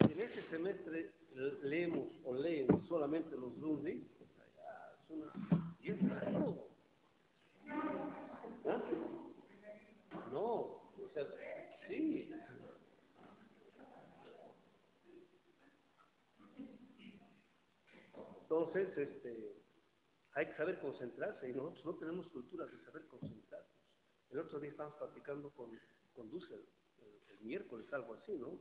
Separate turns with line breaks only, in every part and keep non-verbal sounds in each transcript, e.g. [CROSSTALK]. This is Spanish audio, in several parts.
en ese semestre leemos o leen solamente los Lundy, es una... Raro. ¿Ah? No, o sea, sí. Entonces, este, hay que saber concentrarse y nosotros no tenemos cultura de saber concentrarnos. El otro día estábamos platicando con, con el, miércoles, algo así, ¿no?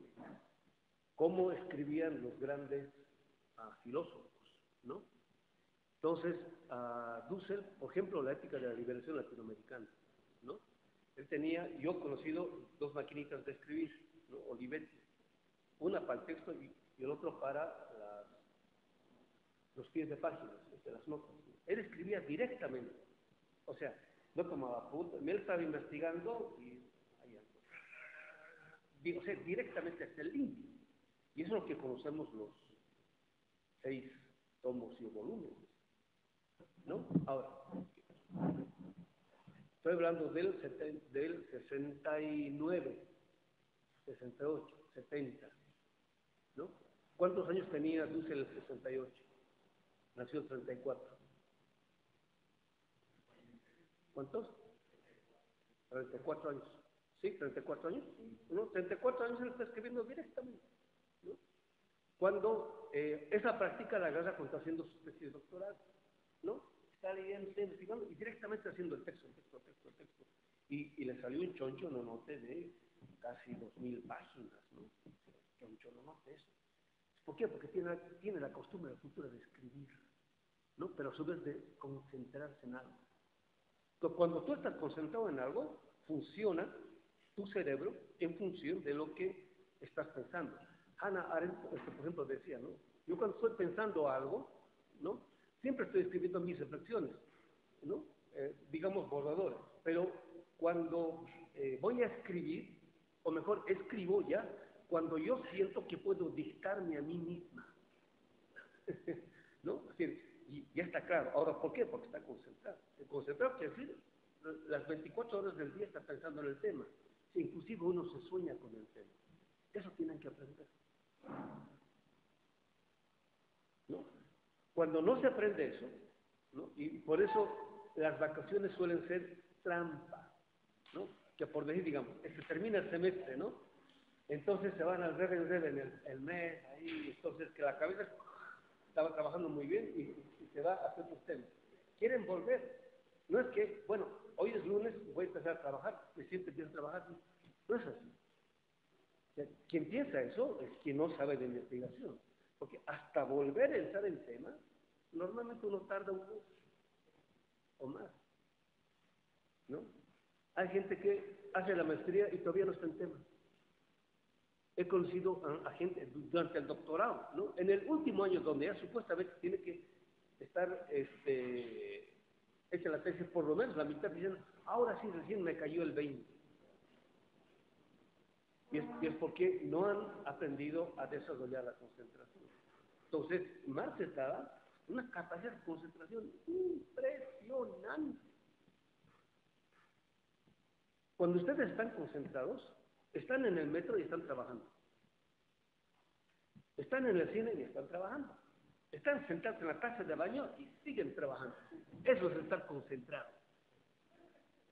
Cómo escribían los grandes ah, filósofos, ¿no? Entonces, a Dussel, por ejemplo, la ética de la liberación latinoamericana, ¿no? Él tenía, yo he conocido dos maquinitas de escribir, ¿no? Olivetti, una para el texto y, el otro para los pies de páginas, de las notas. Él escribía directamente, o sea, no tomaba apuntes, él estaba investigando y ahí o sea, directamente hasta el limpio. Y eso es lo que conocemos los seis tomos y volúmenes. ¿No? Ahora, estoy hablando del, del 69, 68, 70. ¿No? ¿Cuántos años tenía Dulce en el 68? Nació en 34. ¿Cuántos? 34 años. ¿Sí? ¿34 años? ¿No? 34 años él está escribiendo directamente. Cuando eh, esa práctica la agarra cuando está haciendo su tesis de doctorado. ¿No? Está leyendo, está investigando y directamente haciendo el texto, el texto, el texto, el texto. Y, y le salió un choncho, no note, de casi 2.000 páginas. ¿no? Choncho, no note eso. ¿Por qué? Porque tiene, tiene la costumbre, la cultura de escribir. ¿no? Pero a su vez de concentrarse en algo. Cuando tú estás concentrado en algo, funciona tu cerebro en función de lo que estás pensando. Hannah Arendt, por ejemplo, decía, ¿no? Yo cuando estoy pensando algo, ¿no? Siempre estoy escribiendo mis reflexiones, ¿no? Eh, digamos borradores, pero cuando eh, voy a escribir, o mejor, escribo ya, cuando yo siento que puedo dictarme a mí misma. [LAUGHS] ¿No? Es decir, ya está claro. Ahora, ¿por qué? Porque está concentrado. El concentrado quiere decir, las 24 horas del día está pensando en el tema. inclusive uno se sueña con el tema. Eso tienen que aprender. ¿No? Cuando no se aprende eso, y por eso las vacaciones suelen ser trampa, ¿no? que por decir, digamos, se termina el semestre, ¿no? Entonces se van al reven reven el, mes, ahí, entonces que la cabeza estaba trabajando muy bien y se va a hacer otros temas. Quieren volver. No es que, bueno, hoy es lunes, voy a empezar a trabajar, me siento bien a trabajar. No es así. Quien piensa eso es quien no sabe de investigación. Porque hasta volver a entrar en tema, normalmente uno tarda un mes o más. ¿No? Hay gente que hace la maestría y todavía no está en tema. He conocido a, gente durante el doctorado, ¿no? En el último año donde ya supuestamente tiene que estar este, hecha la tesis, por lo menos la mitad diciendo, ahora sí recién me cayó el 20. Y es, porque no han aprendido a desarrollar la concentración. Entonces, Marx estaba una capacidad de concentración impresionante. Cuando ustedes están concentrados, están en el metro y están trabajando. Están en el cine y están trabajando. Están sentados en la taza de baño y siguen trabajando. Eso es estar concentrado.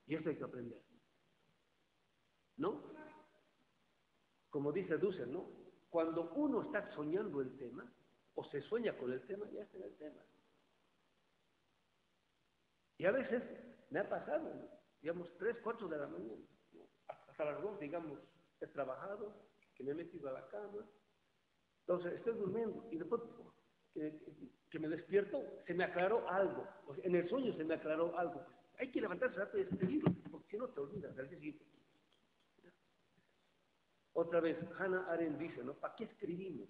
Y eso hay que aprender. ¿No? Como dice Dussel, ¿no? Cuando uno está soñando el tema, o se sueña con el tema, ya está en el tema. Y a veces me ha pasado, digamos, tres, cuatro de la mañana, hasta las dos, digamos, he trabajado, que me he metido a la cama, entonces estoy durmiendo y después que, me despierto, se me aclaró algo. en el sueño se me aclaró algo. Hay que levantarse rápido y escribirlo, porque si no te olvidas Otra vez, Hannah Arendt dice, ¿no? ¿Para qué escribimos?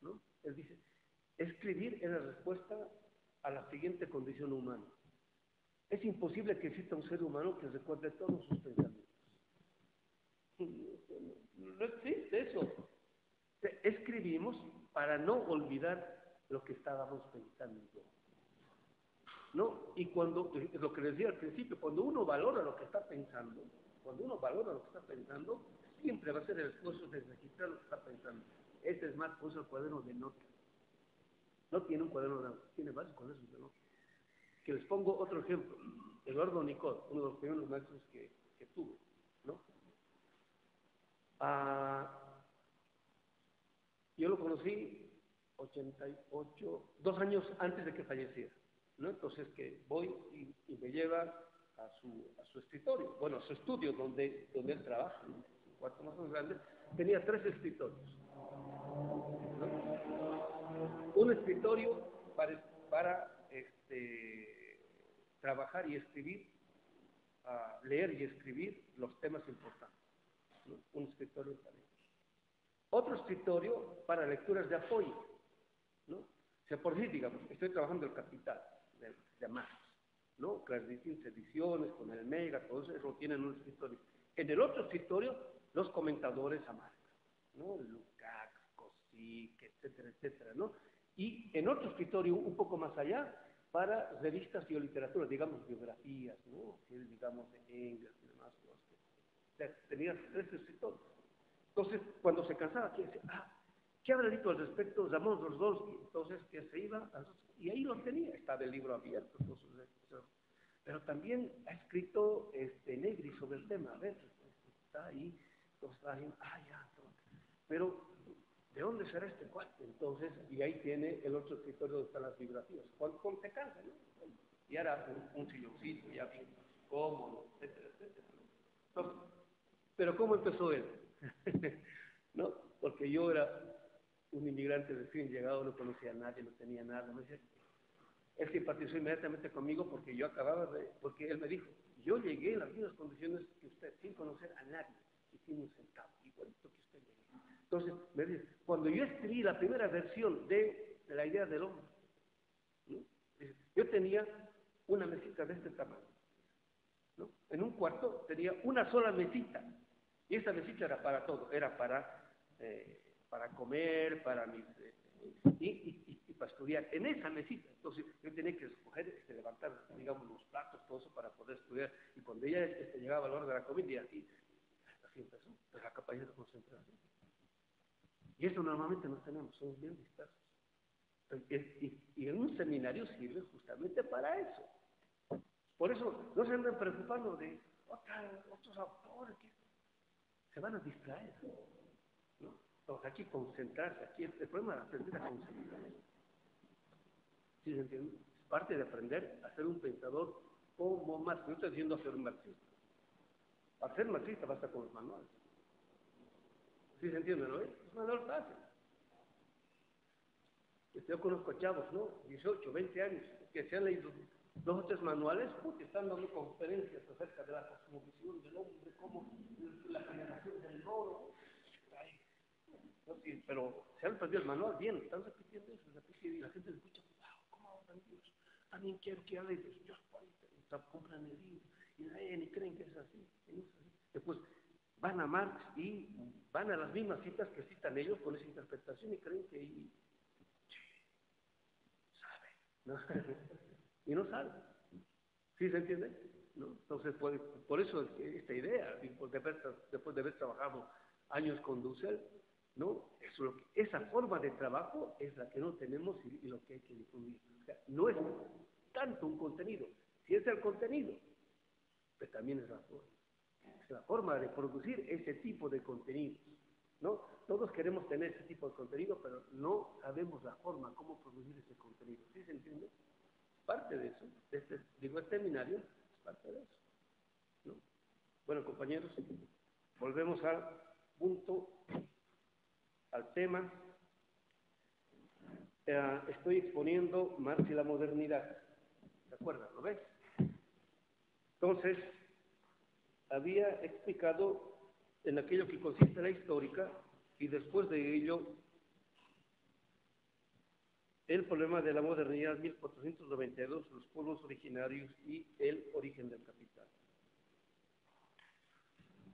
¿No? Él dice, escribir es la respuesta a la siguiente condición humana. Es imposible que exista un ser humano que recuerde todos sus pensamientos. No existe eso. Escribimos para no olvidar lo que estábamos pensando. ¿No? Y cuando, lo que decía al principio, cuando uno valora lo que está pensando, cuando uno valora lo que está pensando, siempre va a ser el esfuerzo de registrar lo que está pensando. Este es más, puso el cuaderno de notas. No tiene un cuaderno de notas, tiene varios cuadernos de notas. Que les pongo otro ejemplo. Eduardo Nicol, uno de los primeros maestros que, que tuve, ¿no? Ah, yo lo conocí 88, dos años antes de que falleciera, ¿no? Entonces que voy y, me lleva a su, a su, escritorio, bueno, a su estudio donde, donde él trabaja. Un cuarto más grande, tenía tres escritorios. Un escritorio para, para este, trabajar y escribir, leer y escribir los temas importantes. Un escritorio para Otro escritorio para lecturas de apoyo. ¿no? O sea, por decir, digamos, estoy trabajando el capital de, de Marx, ¿no? Las distintas ediciones, con el Mega, todo eso, eso tienen en un escritorio. En el otro escritorio, los comentadores a Marx, ¿no? Lukács, Kosik, etcétera, etcétera, ¿no? Y en otro escritorio, un poco más allá, para revistas y literatura, digamos, biografías, ¿no? digamos, de Engels y demás cosas. tenía tres escritores. Entonces, cuando se cansaba, ¿qué decía? Ah, ¿qué habrá dicho al respecto Ramón Y Entonces, que se iba, y ahí lo tenía, estaba el libro abierto, entonces, pero también ha escrito este, Negri sobre el tema, a ver, está ahí, está ahí, ah, ya, pero ¿de dónde será este cuate? Entonces, y ahí tiene el otro escritorio donde están las bibliografías. Cuando, te cansa, ¿no? Y ahora un, silloncito, ya bien cómodo, etcétera, etcétera. Pero ¿cómo empezó él? [LAUGHS] ¿No? Porque yo era un inmigrante recién llegado, no conocía a nadie, no tenía nada. Me decía, él simpatizó inmediatamente conmigo porque yo acababa de, porque él me dijo, yo llegué en las mismas condiciones que usted, sin conocer a nadie, sin un centavo, igualito que usted llegó. Entonces, me dice, cuando yo escribí la primera versión de, la idea del hombre, yo tenía una mesita de este tamaño. ¿no? En un cuarto tenía una sola mesita. Y esa mesita era para todo, era para, eh, para comer, para mis, eh, y, para estudiar. En esa mesita, entonces yo tenía que escoger, este, levantar, digamos, los platos, todo eso para poder estudiar. Y cuando ella este, llegaba la hora de la comida, y pues, la capacidad de concentración. Y eso normalmente no tenemos, somos bien dispersos. Y, en un seminario sirve justamente para eso. Por eso no se andan preocupando de otros autores se van a distraer. ¿no? Entonces aquí concentrarse, aquí el, problema es aprender a concentrarse. ¿Sí se entiende? Es parte de aprender a ser un pensador como marxista. No estoy diciendo ser un marxista. Para ser marxista basta con los manuales. ¿Sí se entiende, no? Es manual fácil. Yo conozco chavos, ¿no? 18, 20 años, que se han leído dos o tres manuales, porque están dando conferencias acerca de la cosmovisión del hombre, cómo la generación del oro. pero se han perdido el manual, bien, están repitiendo eso, repitiendo, y la gente escucha, wow, ¿cómo hablan Dios? También quieren que hable de Dios, compran el libro, y, y creen que es así. Después, van a Marx y van a las mismas citas que citan ellos con esa interpretación y creen que y, sabe, ¿no? [LAUGHS] y no sabe. ¿Sí se entiende? ¿No? Entonces, por, por, eso esta idea, después de, haber, trabajado años con Dussel, ¿no? Eso, esa forma de trabajo es la que no tenemos y, lo que hay que difundir. O sea, no es tanto un contenido, si es el contenido, pero también es la forma la forma de producir ese tipo de contenidos. ¿no? Todos queremos tener ese tipo de contenido, pero no sabemos la forma, cómo producir ese contenido. ¿Sí se entiende? Parte de eso, este, digo, este seminario es parte de eso. ¿no? Bueno, compañeros, volvemos al punto, al tema. Eh, estoy exponiendo Marx y la modernidad. ¿De acuerdo? ¿Lo ves? Entonces, había explicado en aquello que consiste la histórica y después de ello el problema de la modernidad 1492, los pueblos originarios y el origen del capital.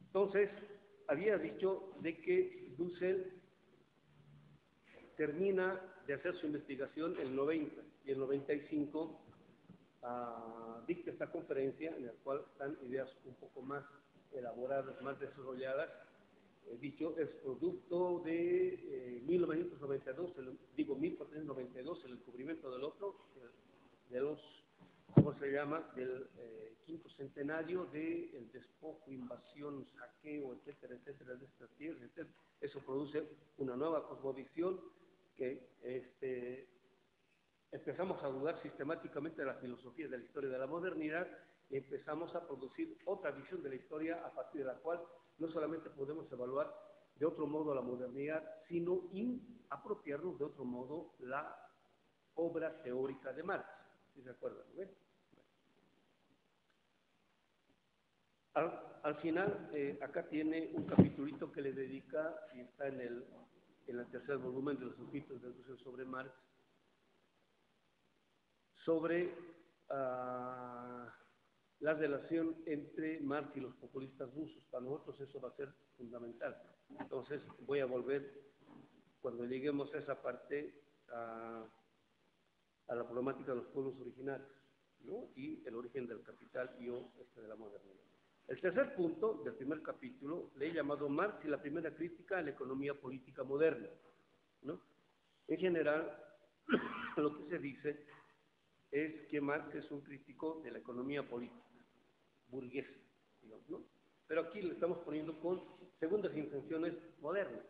Entonces, había dicho de que Dussel termina de hacer su investigación en el 90 y el 95 uh, dicta esta conferencia en la cual están ideas un poco más elaboradas, más desarrolladas. Eh, dicho, es producto de eh, 1992, el, digo 1492, el descubrimiento del otro, el, de los, ¿cómo se llama?, del eh, quinto centenario del de despojo, invasión, saqueo, etcétera, etcétera, de estas tierras, etcétera. Eso produce una nueva cosmovisión que este, empezamos a dudar sistemáticamente de la filosofía de la historia de la modernidad y empezamos a producir otra visión de la historia a partir de la cual no solamente podemos evaluar de otro modo la modernidad, sino apropiarnos de otro modo la obra teórica de Marx. ¿Sí se acuerdan? Al, final, eh, acá tiene un capitulito que le dedica, y está en el, en el tercer volumen de los escritos de sobre Marx, sobre uh, la relación entre Marx y los populistas rusos. Para nosotros eso va a ser fundamental. Entonces voy a volver, cuando lleguemos a esa parte, a, la problemática de los pueblos originarios y el origen del capital y o este de la modernidad. El tercer punto del primer capítulo le he llamado Marx y la primera crítica a la economía política moderna. ¿no? En general, [COUGHS] lo que se dice es que Marx es un crítico de la economía política, burguesa, digamos, ¿no? Pero aquí le estamos poniendo con segundas intenciones modernas.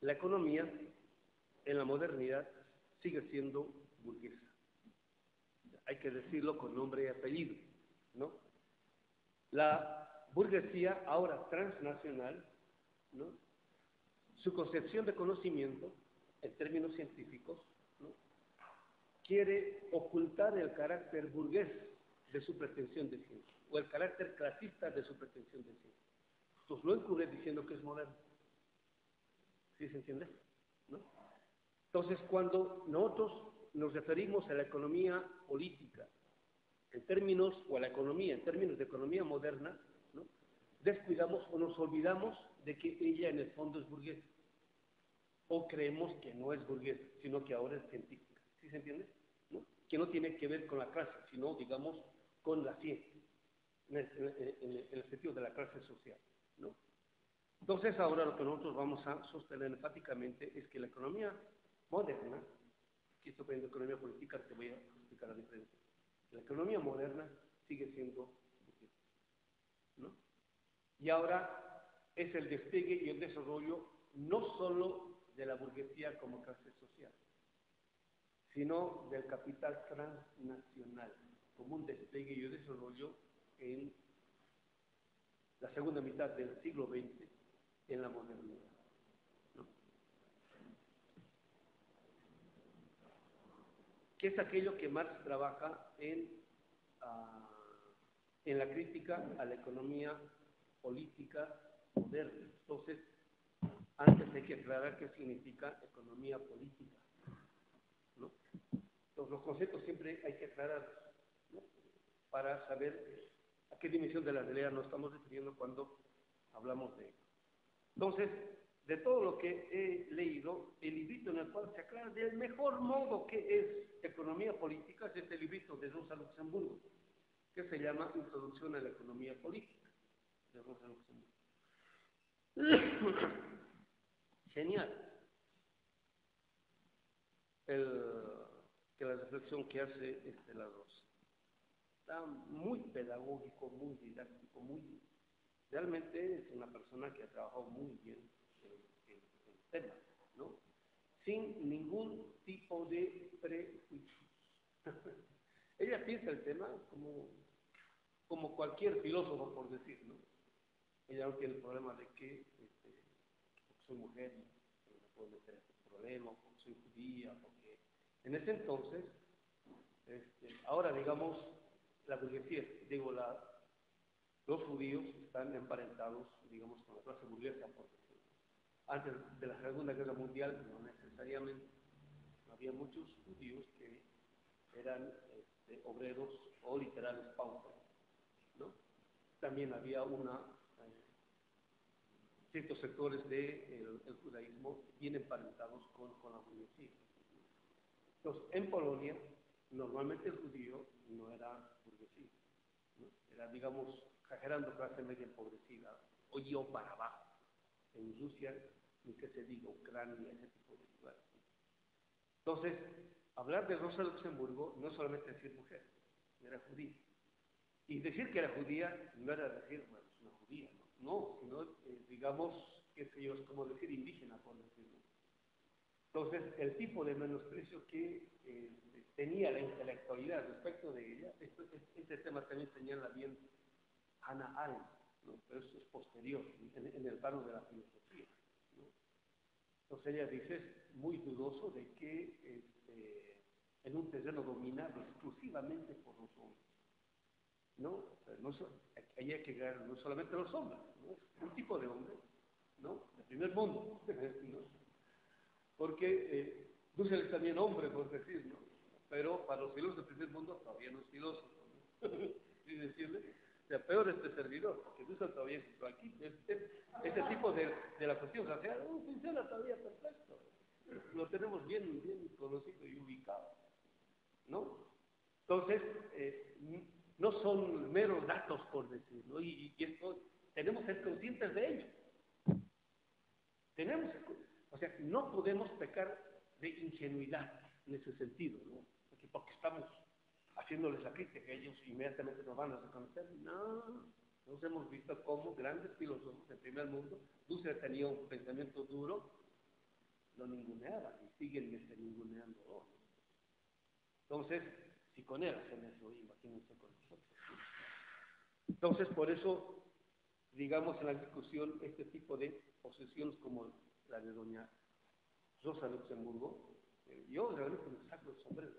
La economía en la modernidad sigue siendo burguesa. Hay que decirlo con nombre y apellido, ¿no? La burguesía ahora transnacional, ¿no? Su concepción de conocimiento en términos científicos quiere ocultar el carácter burgués de su pretensión de ciencia, o el carácter clasista de su pretensión de ciencia. Entonces lo encubre diciendo que es moderno. ¿Sí se entiende? Entonces, cuando nosotros nos referimos a la economía política, en términos, o a la economía, en términos de economía moderna, descuidamos o nos olvidamos de que ella en el fondo es burguesa. O creemos que no es burguesa, sino que ahora es científica. ¿Sí se entiende? Que no tiene que ver con la clase, sino, digamos, con la ciencia, en el, sentido de la clase social. ¿no? Entonces, ahora lo que nosotros vamos a sostener enfáticamente es que la economía moderna, aquí estoy poniendo economía política, te voy a explicar la diferencia. La economía moderna sigue siendo ¿no? Y ahora es el despegue y el desarrollo no solo de la burguesía como clase social, sino del capital transnacional, como un despegue y un desarrollo en la segunda mitad del siglo XX en la modernidad. ¿Qué es aquello que Marx trabaja en, ah, en la crítica a la economía política moderna? Entonces, antes hay que aclarar qué significa economía política los conceptos siempre hay que aclarar para saber a qué dimensión de la realidad nos estamos refiriendo cuando hablamos de ello. Entonces, de todo lo que he leído, el librito en el cual se aclara del mejor modo que es economía política es este librito de Rosa Luxemburgo, que se llama Introducción a la Economía Política, de Rosa Luxemburgo. [COUGHS] Genial. El la reflexión que hace este lado Está muy pedagógico, muy didáctico, muy... Realmente es una persona que ha trabajado muy bien en, el tema, ¿no? Sin ningún tipo de prejuicios. [LAUGHS] Ella piensa el tema como, como cualquier filósofo, por decir, ¿no? Ella no tiene el problema de que este, soy mujer, no puedo meter este problema, porque soy judía, en ese entonces, este, ahora digamos, la burguesía, digo, la, los judíos están emparentados, digamos, con la clase burguesa, porque antes de la Segunda Guerra Mundial, no necesariamente, había muchos judíos que eran este, obreros o literales pautas, ¿no? También había una, eh, ciertos sectores del de judaísmo bien emparentados con, con la burguesía. Entonces, en Polonia, normalmente el judío no era burguesía, era, digamos, exagerando clase media empobrecida, o yo para abajo. En Rusia, ni que se diga Ucrania, ese tipo de lugares. Entonces, hablar de Rosa Luxemburgo no es solamente decir mujer, era judía. Y decir que era judía no era decir, bueno, es una judía, no, no sino, eh, digamos, qué sé yo, es como decir indígena, por decirlo. Entonces, el tipo de menosprecio que eh, tenía la intelectualidad respecto de ella, este tema también señala bien Hannah Arendt, ¿no? pero eso es posterior, en, el plano de la filosofía. ¿no? Entonces ella dice, es muy dudoso de que este, en un terreno dominado exclusivamente por los hombres. ¿no? no ahí hay que llegar no solamente los hombres, ¿no? un tipo de hombre, ¿no? De primer mundo, [LAUGHS] porque eh, es también hombre, por decir, ¿no? Pero para los filósofos del primer mundo todavía no es filósofo, ¿no? [LAUGHS] y decirle, o sea, peor este servidor, que Dussel todavía es aquí. Este, tipo de, de, la cuestión racial no funciona todavía perfecto. Lo tenemos bien, bien conocido y ubicado, ¿no? Entonces, eh, no son meros datos, por decirlo, y, y esto, tenemos que ser conscientes de ello. Tenemos, o sea, no podemos pecar de ingenuidad en ese sentido, ¿no? Porque, porque estamos haciéndoles la crítica, ellos inmediatamente nos van a reconocer. No, nos hemos visto como grandes filósofos del primer mundo, Dussel tenía un pensamiento duro, lo ninguneaba y siguen este ninguneando. Entonces, si con él hacen eso, imagínense con nosotros. Entonces, por eso, digamos en la discusión, este tipo de posiciones como la de doña Rosa Luxemburgo, eh, yo realmente me saco el sombrero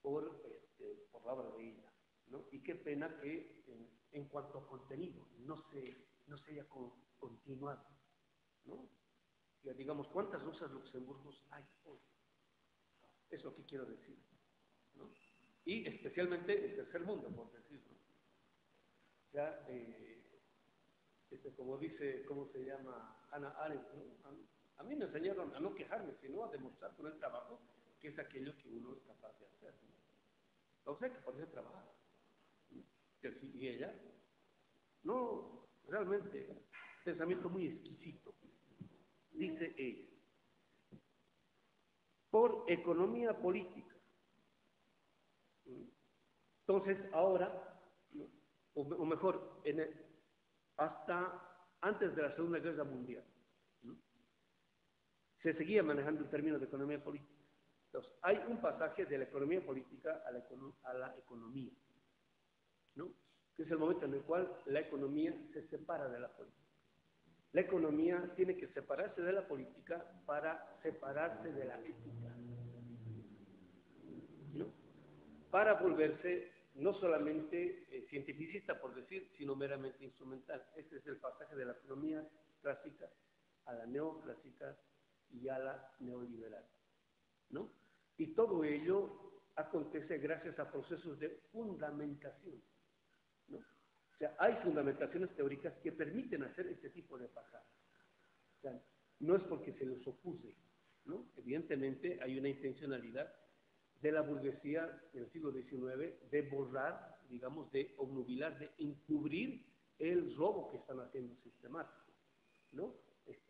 por, este, la obra de ella. ¿no? Y qué pena que en, cuanto a contenido no se, no se haya continuado. ¿no? Ya digamos, ¿cuántas Rosas Luxemburgos hay hoy? Es lo que quiero decir. ¿no? Y especialmente el tercer mundo, por decirlo. Ya, eh, este, como dice, ¿cómo se llama? Ana Arendt, A, mí me enseñaron a no quejarme, sino a demostrar con el trabajo que es aquello que uno es capaz de hacer. ¿no? O sea, que por eso trabaja. Y ella, no, realmente, pensamiento muy exquisito, dice ella. Por economía política, entonces, ahora, o, mejor, en hasta antes de la Segunda Guerra Mundial, se seguía manejando el término de economía política. Entonces, hay un pasaje de la economía política a la, a la economía, ¿no? que es el momento en el cual la economía se separa de la política. La economía tiene que separarse de la política para separarse de la ética para volverse no solamente eh, cientificista, por decir, sino meramente instrumental. Este es el pasaje de la economía clásica a la neoclásica y a la neoliberal. ¿no? Y todo ello acontece gracias a procesos de fundamentación. ¿no? O sea, hay fundamentaciones teóricas que permiten hacer este tipo de pasajes. No es porque se les ocurre, ¿no? Evidentemente hay una intencionalidad de la burguesía del siglo XIX de borrar, digamos, de obnubilar, de encubrir el robo que están haciendo sistemático. ¿no?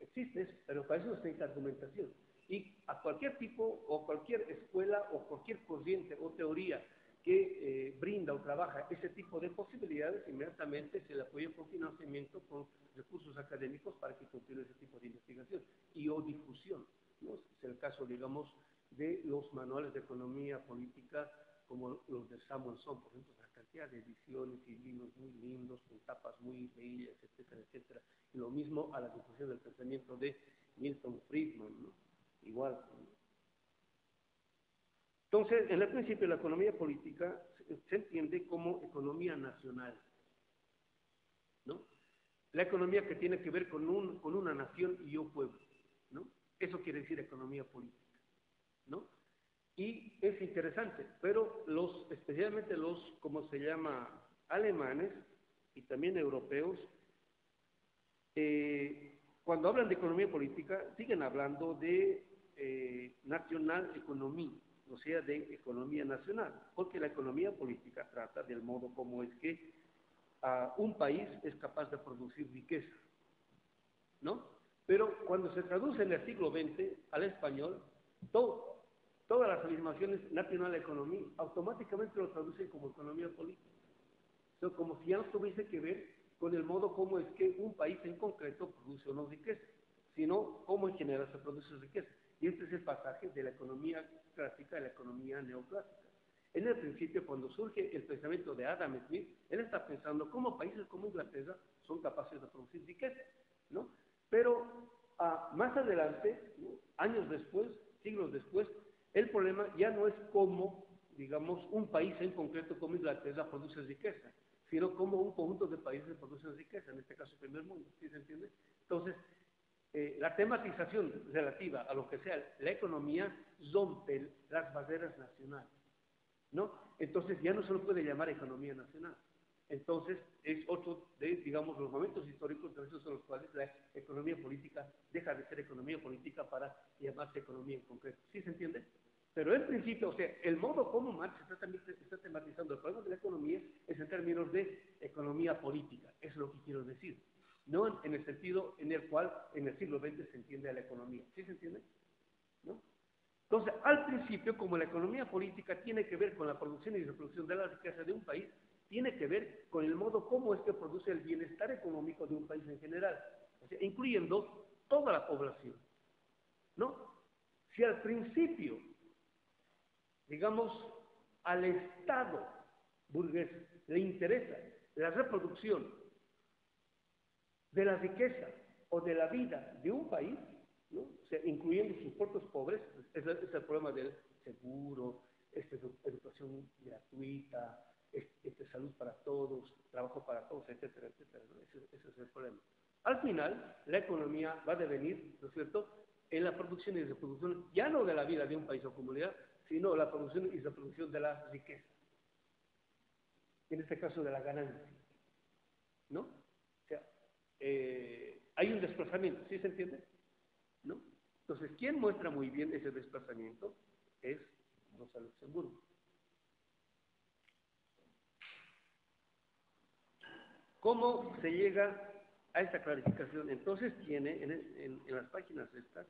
Existe, pero para eso no está argumentación. Y a cualquier tipo o cualquier escuela o cualquier corriente o teoría que eh, brinda o trabaja ese tipo de posibilidades, inmediatamente se le apoya con financiamiento, con recursos académicos para que continúe ese tipo de investigación y o difusión. ¿no? Es el caso, digamos, de los manuales de economía política como los de Samuelson, por ejemplo, la cantidad de ediciones y libros muy lindos, con tapas muy bellas, etcétera, etcétera. Y lo mismo a la difusión del pensamiento de Milton Friedman, ¿no? Igual. Entonces, en el principio, la economía política se entiende como economía nacional, ¿no? La economía que tiene que ver con, un, con una nación y un pueblo, ¿no? Eso quiere decir economía política. ¿No? Y es interesante, pero los, especialmente los, como se llama, alemanes y también europeos, eh, cuando hablan de economía política, siguen hablando de eh, nacional economía, o sea, de economía nacional, porque la economía política trata del modo como es que uh, un país es capaz de producir riqueza, ¿no? Pero cuando se traduce en el siglo XX al español, todo, todas las afirmaciones nacional economía automáticamente lo traducen como economía política. como si ya no tuviese que ver con el modo como es que un país en concreto produce o no riqueza, sino cómo en general se produce riqueza. Y este es el pasaje de la economía clásica a la economía neoclásica. En el principio, cuando surge el pensamiento de Adam Smith, él está pensando cómo países como Inglaterra son capaces de producir riqueza, ¿no? Pero ah, más adelante, años después, siglos después, el problema ya no es cómo, digamos, un país en concreto como Inglaterra produce riqueza, sino cómo un conjunto de países producen riqueza, en este caso el primer mundo, ¿sí se entiende? Entonces, eh, la tematización relativa a lo que sea la economía rompe las barreras nacionales. ¿no? Entonces ya no se lo puede llamar economía nacional. Entonces es otro de, digamos, los momentos históricos de esos los cuales la economía política deja de ser economía política para llamarse economía en concreto. ¿Sí se entiende? Pero en principio, o sea, el modo como Marx está, también, está tematizando el problema de la economía es en términos de economía política. Es lo que quiero decir. No en el sentido en el cual en el siglo XX se entiende a la economía. ¿Sí se entiende? ¿No? Entonces, al principio, como la economía política tiene que ver con la producción y reproducción de la riqueza de un país, tiene que ver con el modo como es que produce el bienestar económico de un país en general, incluyendo toda la población. ¿No? Si al principio, digamos, al Estado burgués le interesa la reproducción de la riqueza o de la vida de un país, incluyendo sus propios pobres, es, el problema del seguro, educación gratuita, este, salud para todos, trabajo para todos, etcétera, etcétera. Ese, es el problema. Al final, la economía va a devenir, ¿no es cierto?, en la producción y reproducción, ya no de la vida de un país o comunidad, sino la producción y reproducción de la riqueza. En este caso, de la ganancia. ¿No? O sea, eh, hay un desplazamiento, ¿sí se entiende? ¿no? Entonces, quien muestra muy bien ese desplazamiento es Rosa Luxemburgo. ¿Cómo se llega a esta clarificación? Entonces tiene en, las páginas estas,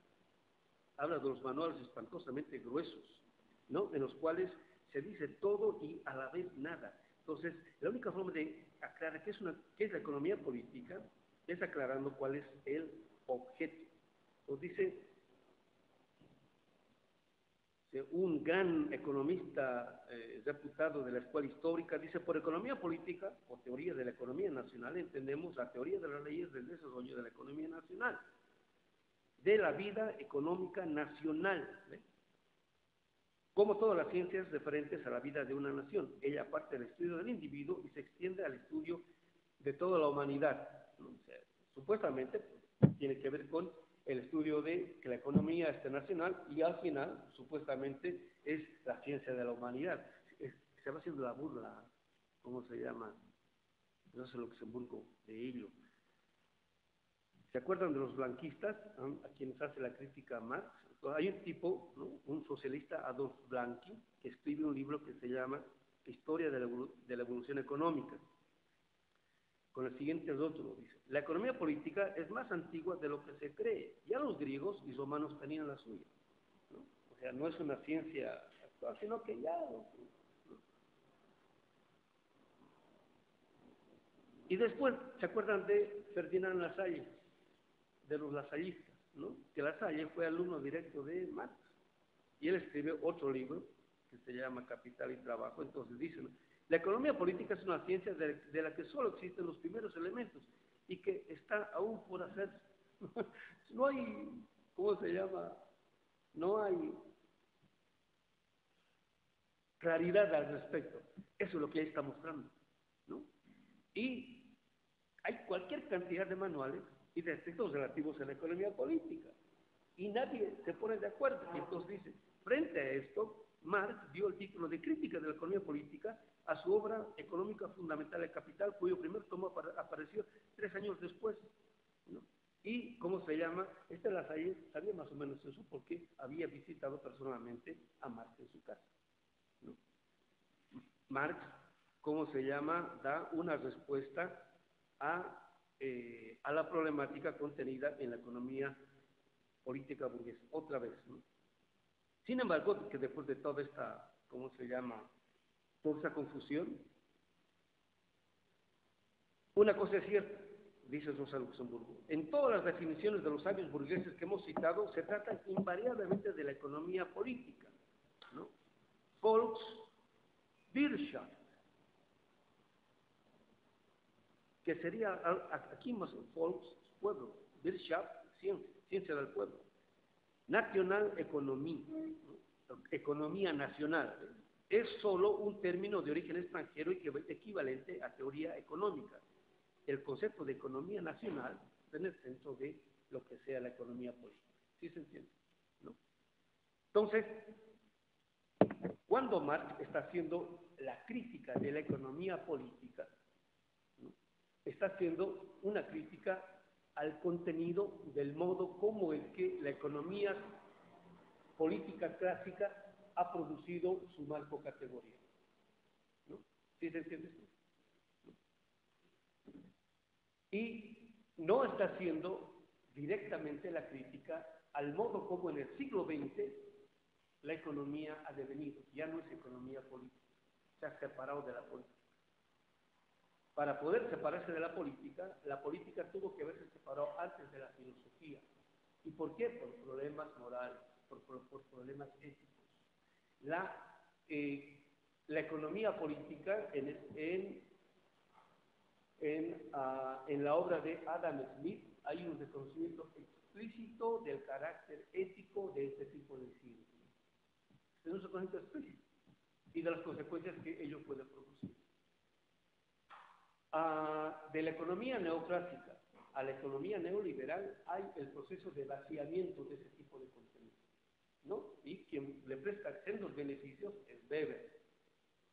habla de los manuales espantosamente gruesos, ¿no? En los cuales se dice todo y a la vez nada. Entonces, la única forma de aclarar qué es, una, qué es la economía política es aclarando cuál es el objeto nos dice un gran economista eh, reputado de la escuela histórica, dice, por economía política o teoría de la economía nacional entendemos la teoría de las leyes del desarrollo de la economía nacional, de la vida económica nacional, como todas las ciencias referentes a la vida de una nación. Ella parte del estudio del individuo y se extiende al estudio de toda la humanidad. supuestamente tiene que ver con el estudio de que la economía es internacional y al final, supuestamente, es la ciencia de la humanidad. se va haciendo la burla, ¿cómo se llama? No sé Luxemburgo, de ello. ¿Se acuerdan de los blanquistas, a quienes hace la crítica Marx? Hay un tipo, un socialista, Adolf Blanqui, que escribe un libro que se llama Historia de la Evolución Económica con el siguiente rótulo, dice, la economía política es más antigua de lo que se cree. Ya los griegos y romanos tenían la suya. O sea, no es una ciencia actual, sino que ya... Y después, ¿se acuerdan de Ferdinand Lasalle? De los lasallistas, ¿no? Que Lasalle fue alumno directo de Marx. Y él escribe otro libro que se llama Capital y Trabajo. Entonces dice, la economía política es una ciencia de, la que solo existen los primeros elementos y que está aún por hacer. [LAUGHS] no hay, ¿cómo se llama? No hay claridad al respecto. Eso es lo que ahí está mostrando. ¿no? Y hay cualquier cantidad de manuales y de textos relativos a la economía política. Y nadie se pone de acuerdo. Y entonces dice, frente a esto, Marx dio el título de crítica de la economía política a su obra económica fundamental, El Capital, cuyo primer tomo apareció tres años después. Y, ¿cómo se llama? Este Lasalle sabía más o menos eso porque había visitado personalmente a Marx en su casa. Marx, ¿cómo se llama? Da una respuesta a, eh, a la problemática contenida en la economía política burguesa. Otra vez. Sin embargo, que después de toda esta, ¿cómo se llama? Toda esta confusión, una cosa es cierta, dice Rosa Luxemburgo. En todas las definiciones de los sabios burgueses que hemos citado, se trata invariablemente de la economía política. ¿no? Volkswirtschaft, que sería aquí más Volks, pueblo, Wirtschaft, ciencia, ciencia del pueblo. Nacional economía, economía nacional, es solo un término de origen extranjero y que es equivalente a teoría económica el concepto de economía nacional en el centro de lo que sea la economía política. ¿Sí se entiende? Entonces, cuando Marx está haciendo la crítica de la economía política, está haciendo una crítica al contenido del modo como es que la economía política clásica ha producido su marco categoría. ¿No? ¿Sí se entiende? y no está haciendo directamente la crítica al modo como en el siglo XX la economía ha devenido. Ya no es economía política, se ha separado de la política. Para poder separarse de la política, la política tuvo que haberse separado antes de la filosofía. ¿Y por qué? Por problemas morales, por, problemas éticos. La, eh, la economía política Ah, en, la obra de Adam Smith hay un reconocimiento explícito del carácter ético de este tipo de ciencia. Es un reconocimiento explícito y de las consecuencias que ello puede producir. Ah, de la economía neoclásica a la economía neoliberal hay el proceso de vaciamiento de ese tipo de contenido. ¿No? Y quien le presta sendos beneficios es Weber,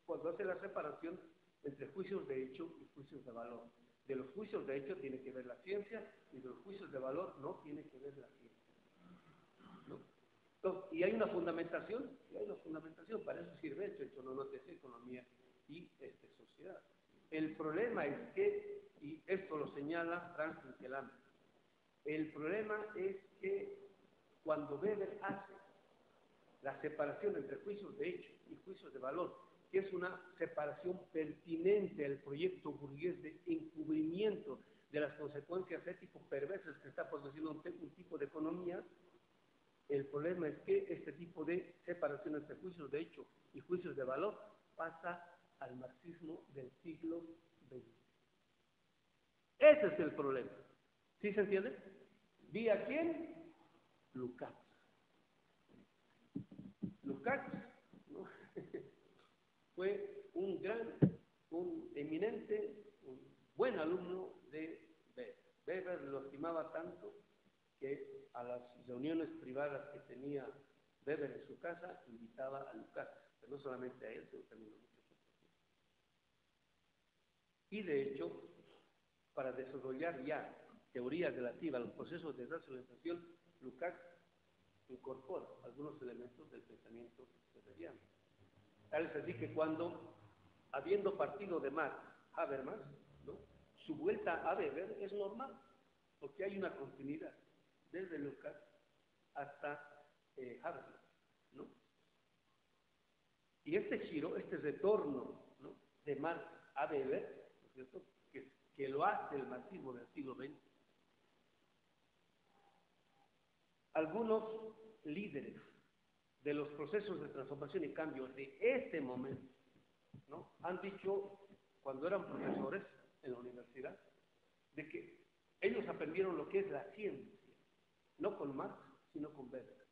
cuando hace la separación entre juicios de hecho y juicios de valor. De los juicios de hecho tiene que ver la ciencia y de los juicios de valor no tiene que ver la ciencia. y hay una fundamentación, y hay una fundamentación, para eso sirve esto, hecho no es economía y este, sociedad. El problema es que, y esto lo señala Franz el problema es que cuando Weber hace la separación entre juicios de hecho y juicios de valor, que es una separación pertinente al proyecto burgués de encubrimiento de las consecuencias éticos perversas que está produciendo un, tipo de economía, el problema es que este tipo de separación entre juicios de hecho y juicios de valor pasa al marxismo del siglo XX. Ese es el problema. ¿Sí se entiende? ¿Vía quién? Lukács. Lukács [LAUGHS] fue un gran, un eminente, un buen alumno de Weber. Weber lo estimaba tanto que a las reuniones privadas que tenía Weber en su casa invitaba a Lucas, pero no solamente a él, sino también a muchos otros. Y de hecho, para desarrollar ya teorías relativas a los procesos de racionalización, Lucas incorpora algunos elementos del pensamiento weberiano. Tal es así que cuando, habiendo partido de Marx, Habermas, su vuelta a Weber es normal, porque hay una continuidad desde Lucas hasta eh. ¿no? Y este giro, este retorno de Marx a Weber, cierto? Que, que lo hace el marxismo del siglo XX, algunos líderes de los procesos de transformación y cambio de este momento, ¿no? Han dicho, cuando eran profesores en la universidad, de que ellos aprendieron lo que es la ciencia, no con Marx, sino con Weber,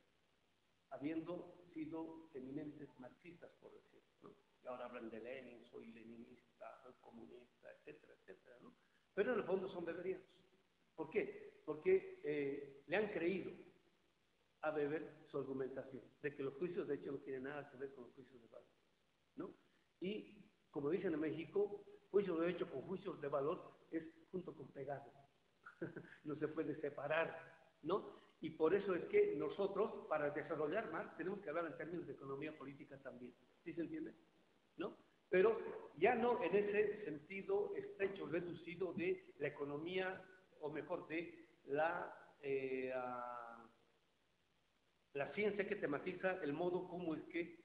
habiendo sido eminentes marxistas, por decirlo. ¿no? Y ahora hablan de Lenin, soy leninista, soy comunista, etcétera, etcétera, ¿no? Pero en el fondo son beberianos. ¿Por qué? Porque eh, le han creído a Weber su argumentación, de que los juicios de hecho no tienen nada que ver con los juicios de valor. ¿no? Y, como dicen en México, juicio de hecho con juicios de valor es junto con pegado. [LAUGHS] no se puede separar. ¿no? Y por eso es que nosotros, para desarrollar más, tenemos que hablar en términos de economía política también. ¿Sí se entiende? ¿No? Pero ya no en ese sentido estrecho, reducido de la economía, o mejor, de la... Eh, la ciencia que tematiza el modo como es que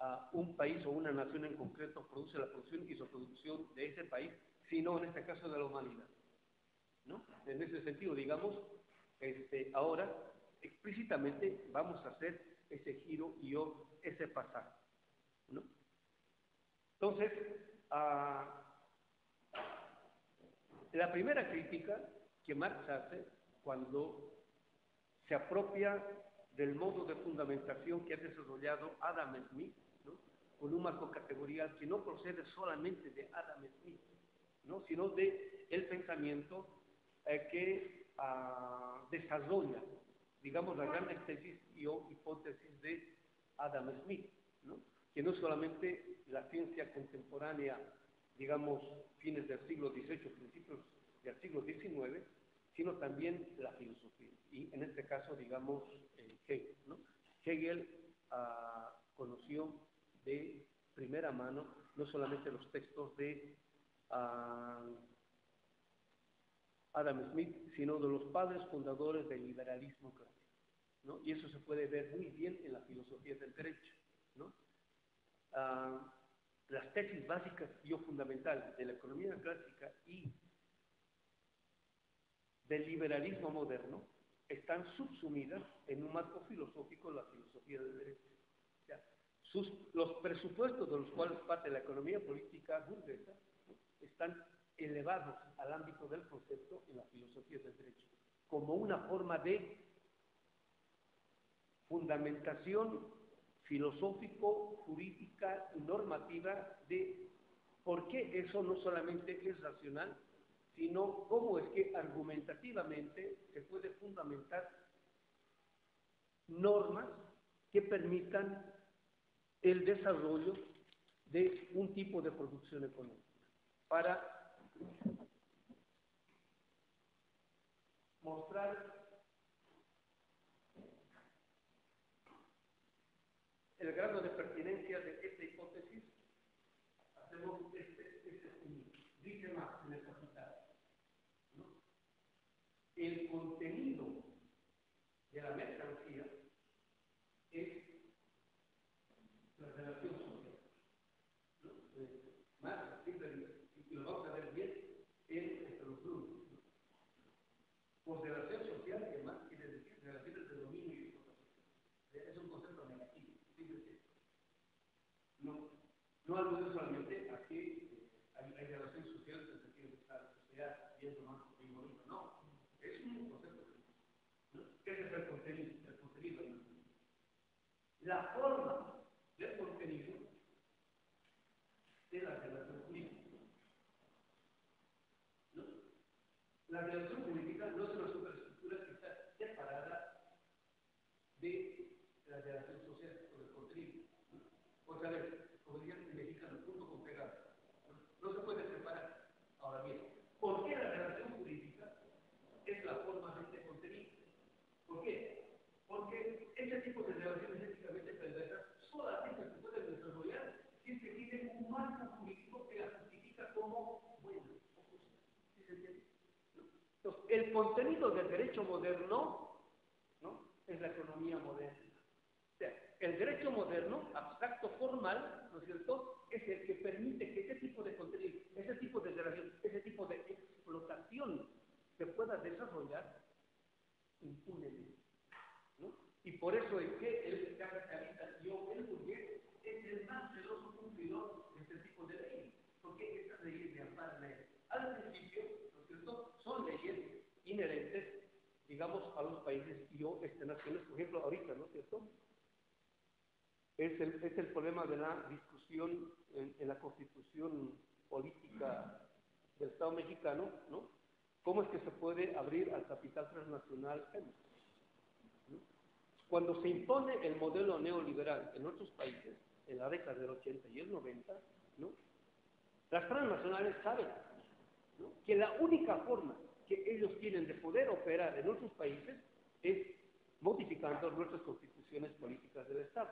uh, un país o una nación en concreto produce la producción y su producción de ese país, sino en este caso de la humanidad. ¿no? En ese sentido, digamos, este, ahora explícitamente vamos a hacer ese giro y ese pasar. ¿no? Entonces, uh, la primera crítica que Marx hace cuando se apropia del modo de fundamentación que ha desarrollado Adam Smith, con un marco categorial que no procede solamente de Adam Smith, ¿no? sino de el pensamiento eh, que uh, desarrolla, digamos, la gran tesis y hipótesis de Adam Smith, que no solamente la ciencia contemporánea digamos, fines del siglo XVIII, principios del siglo XIX, sino también la filosofía. Y en este caso, digamos, Hegel. Hegel ah, conoció de primera mano no solamente los textos de ah, Adam Smith, sino de los padres fundadores del liberalismo clásico. Y eso se puede ver muy bien en la filosofía del derecho. Ah, las tesis básicas y fundamentales de la economía clásica y del liberalismo moderno están subsumidas en un marco filosófico, la filosofía del derecho. los presupuestos de los cuales parte la economía política burguesa están elevados al ámbito del concepto en la filosofía del derecho, como una forma de fundamentación filosófico, jurídica y normativa de por qué eso no solamente es racional, sino cómo es que argumentativamente se puede fundamentar normas que permitan el desarrollo de un tipo de producción económica. Para mostrar el grado de pertinencia de esta hipótesis, hacemos este, este dice más en el capital. ¿no? El contenido de la mercancía es la relación social. ¿no? Más, siempre, y lo vamos a ver bien, en los grupos. Por relación social, que más quiere decir relaciones de dominio y explotación. Es un concepto negativo. No, no alude solamente La forma contenido del derecho moderno ¿no? es la economía moderna. O sea, el derecho moderno, abstracto formal, ¿no es cierto?, es el que permite que ese tipo de contenido, ese tipo de relación, ese tipo de explotación se pueda desarrollar impunemente. ¿no? Y por eso es que el capitalista, el burgués, es el más celoso cumplidor de este tipo de leyes, porque estas leyes de amparo al principio, ¿no es cierto?, son leyes inherentes, digamos, a los países y o este, naciones, por ejemplo, ahorita, ¿no es cierto?, es el, es el problema de la discusión en, en, la constitución política del Estado mexicano, ¿no? ¿Cómo es que se puede abrir al capital transnacional? ¿no? Cuando se impone el modelo neoliberal en otros países, en la década del 80 y el 90, ¿no? las transnacionales saben ¿no? que la única forma que ellos tienen de poder operar en otros países es modificando nuestras constituciones políticas del Estado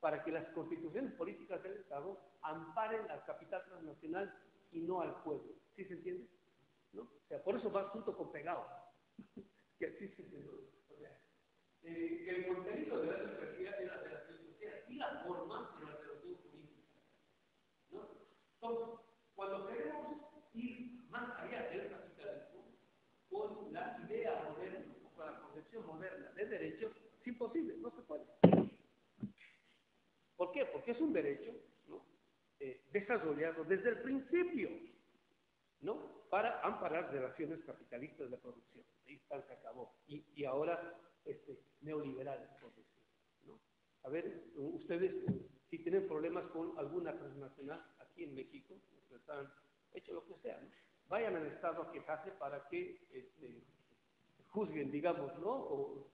para que las constituciones políticas del Estado amparen al capital transnacional y no al pueblo. ¿Sí se entiende? ¿No? O sea, por eso va junto con pegado. [LAUGHS] que así se eh, el contenido de la democracia de la filosofía y la forma de la relación política. ¿no? Entonces, cuando queremos ir más allá del capitalismo, con la idea moderna, con la concepción moderna de derecho, es imposible, no se puede. ¿Por qué? Porque es un derecho ¿no? eh, desarrollado desde el principio, ¿no? Para amparar relaciones capitalistas de producción. Ahí se acabó. Y, y ahora este, neoliberales. ¿no? A ver, ustedes, si tienen problemas con alguna transnacional aquí en México, pues han hecho lo que sea, ¿no? Vayan al Estado a quejarse para que este, juzguen, digamos, ¿no? O,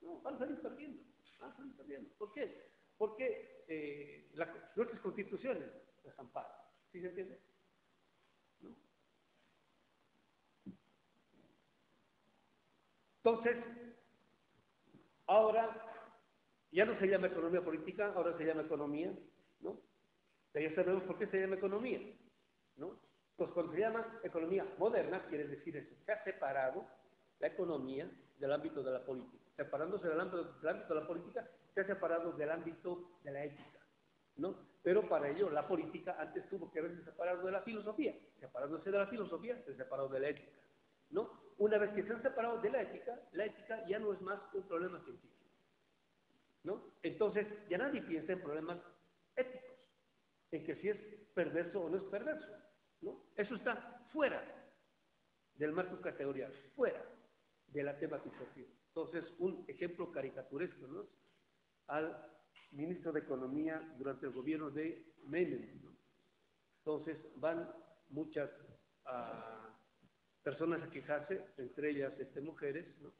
no, van a salir perdiendo, van a salir perdiendo. ¿Por qué? Porque eh, nuestras constituciones las amparan. ¿Sí se entiende? Entonces, Ahora ya no se llama economía política, ahora se llama economía, ¿no? Ya sabemos por qué se llama economía, ¿no? Pues cuando se llama economía moderna, quiere decir eso, se ha separado la economía del ámbito de la política. Separándose del ámbito, del ámbito de la política, se ha separado del ámbito de la ética, ¿no? Pero para ello la política antes tuvo que haberse separado de la filosofía. Separándose de la filosofía, se separó de la ética. ¿no? Una vez que se han separado de la ética, la ética ya no es más un problema científico, ¿no? Entonces, ya nadie piensa en problemas éticos, en que si es perverso o no es perverso, Eso está fuera del marco categorial, fuera de la tematización. Entonces, un ejemplo caricaturesco, ¿no? Al ministro de Economía durante el gobierno de Menem, Entonces, van muchas... Uh, personas a quejarse, entre ellas este, mujeres, ¿no?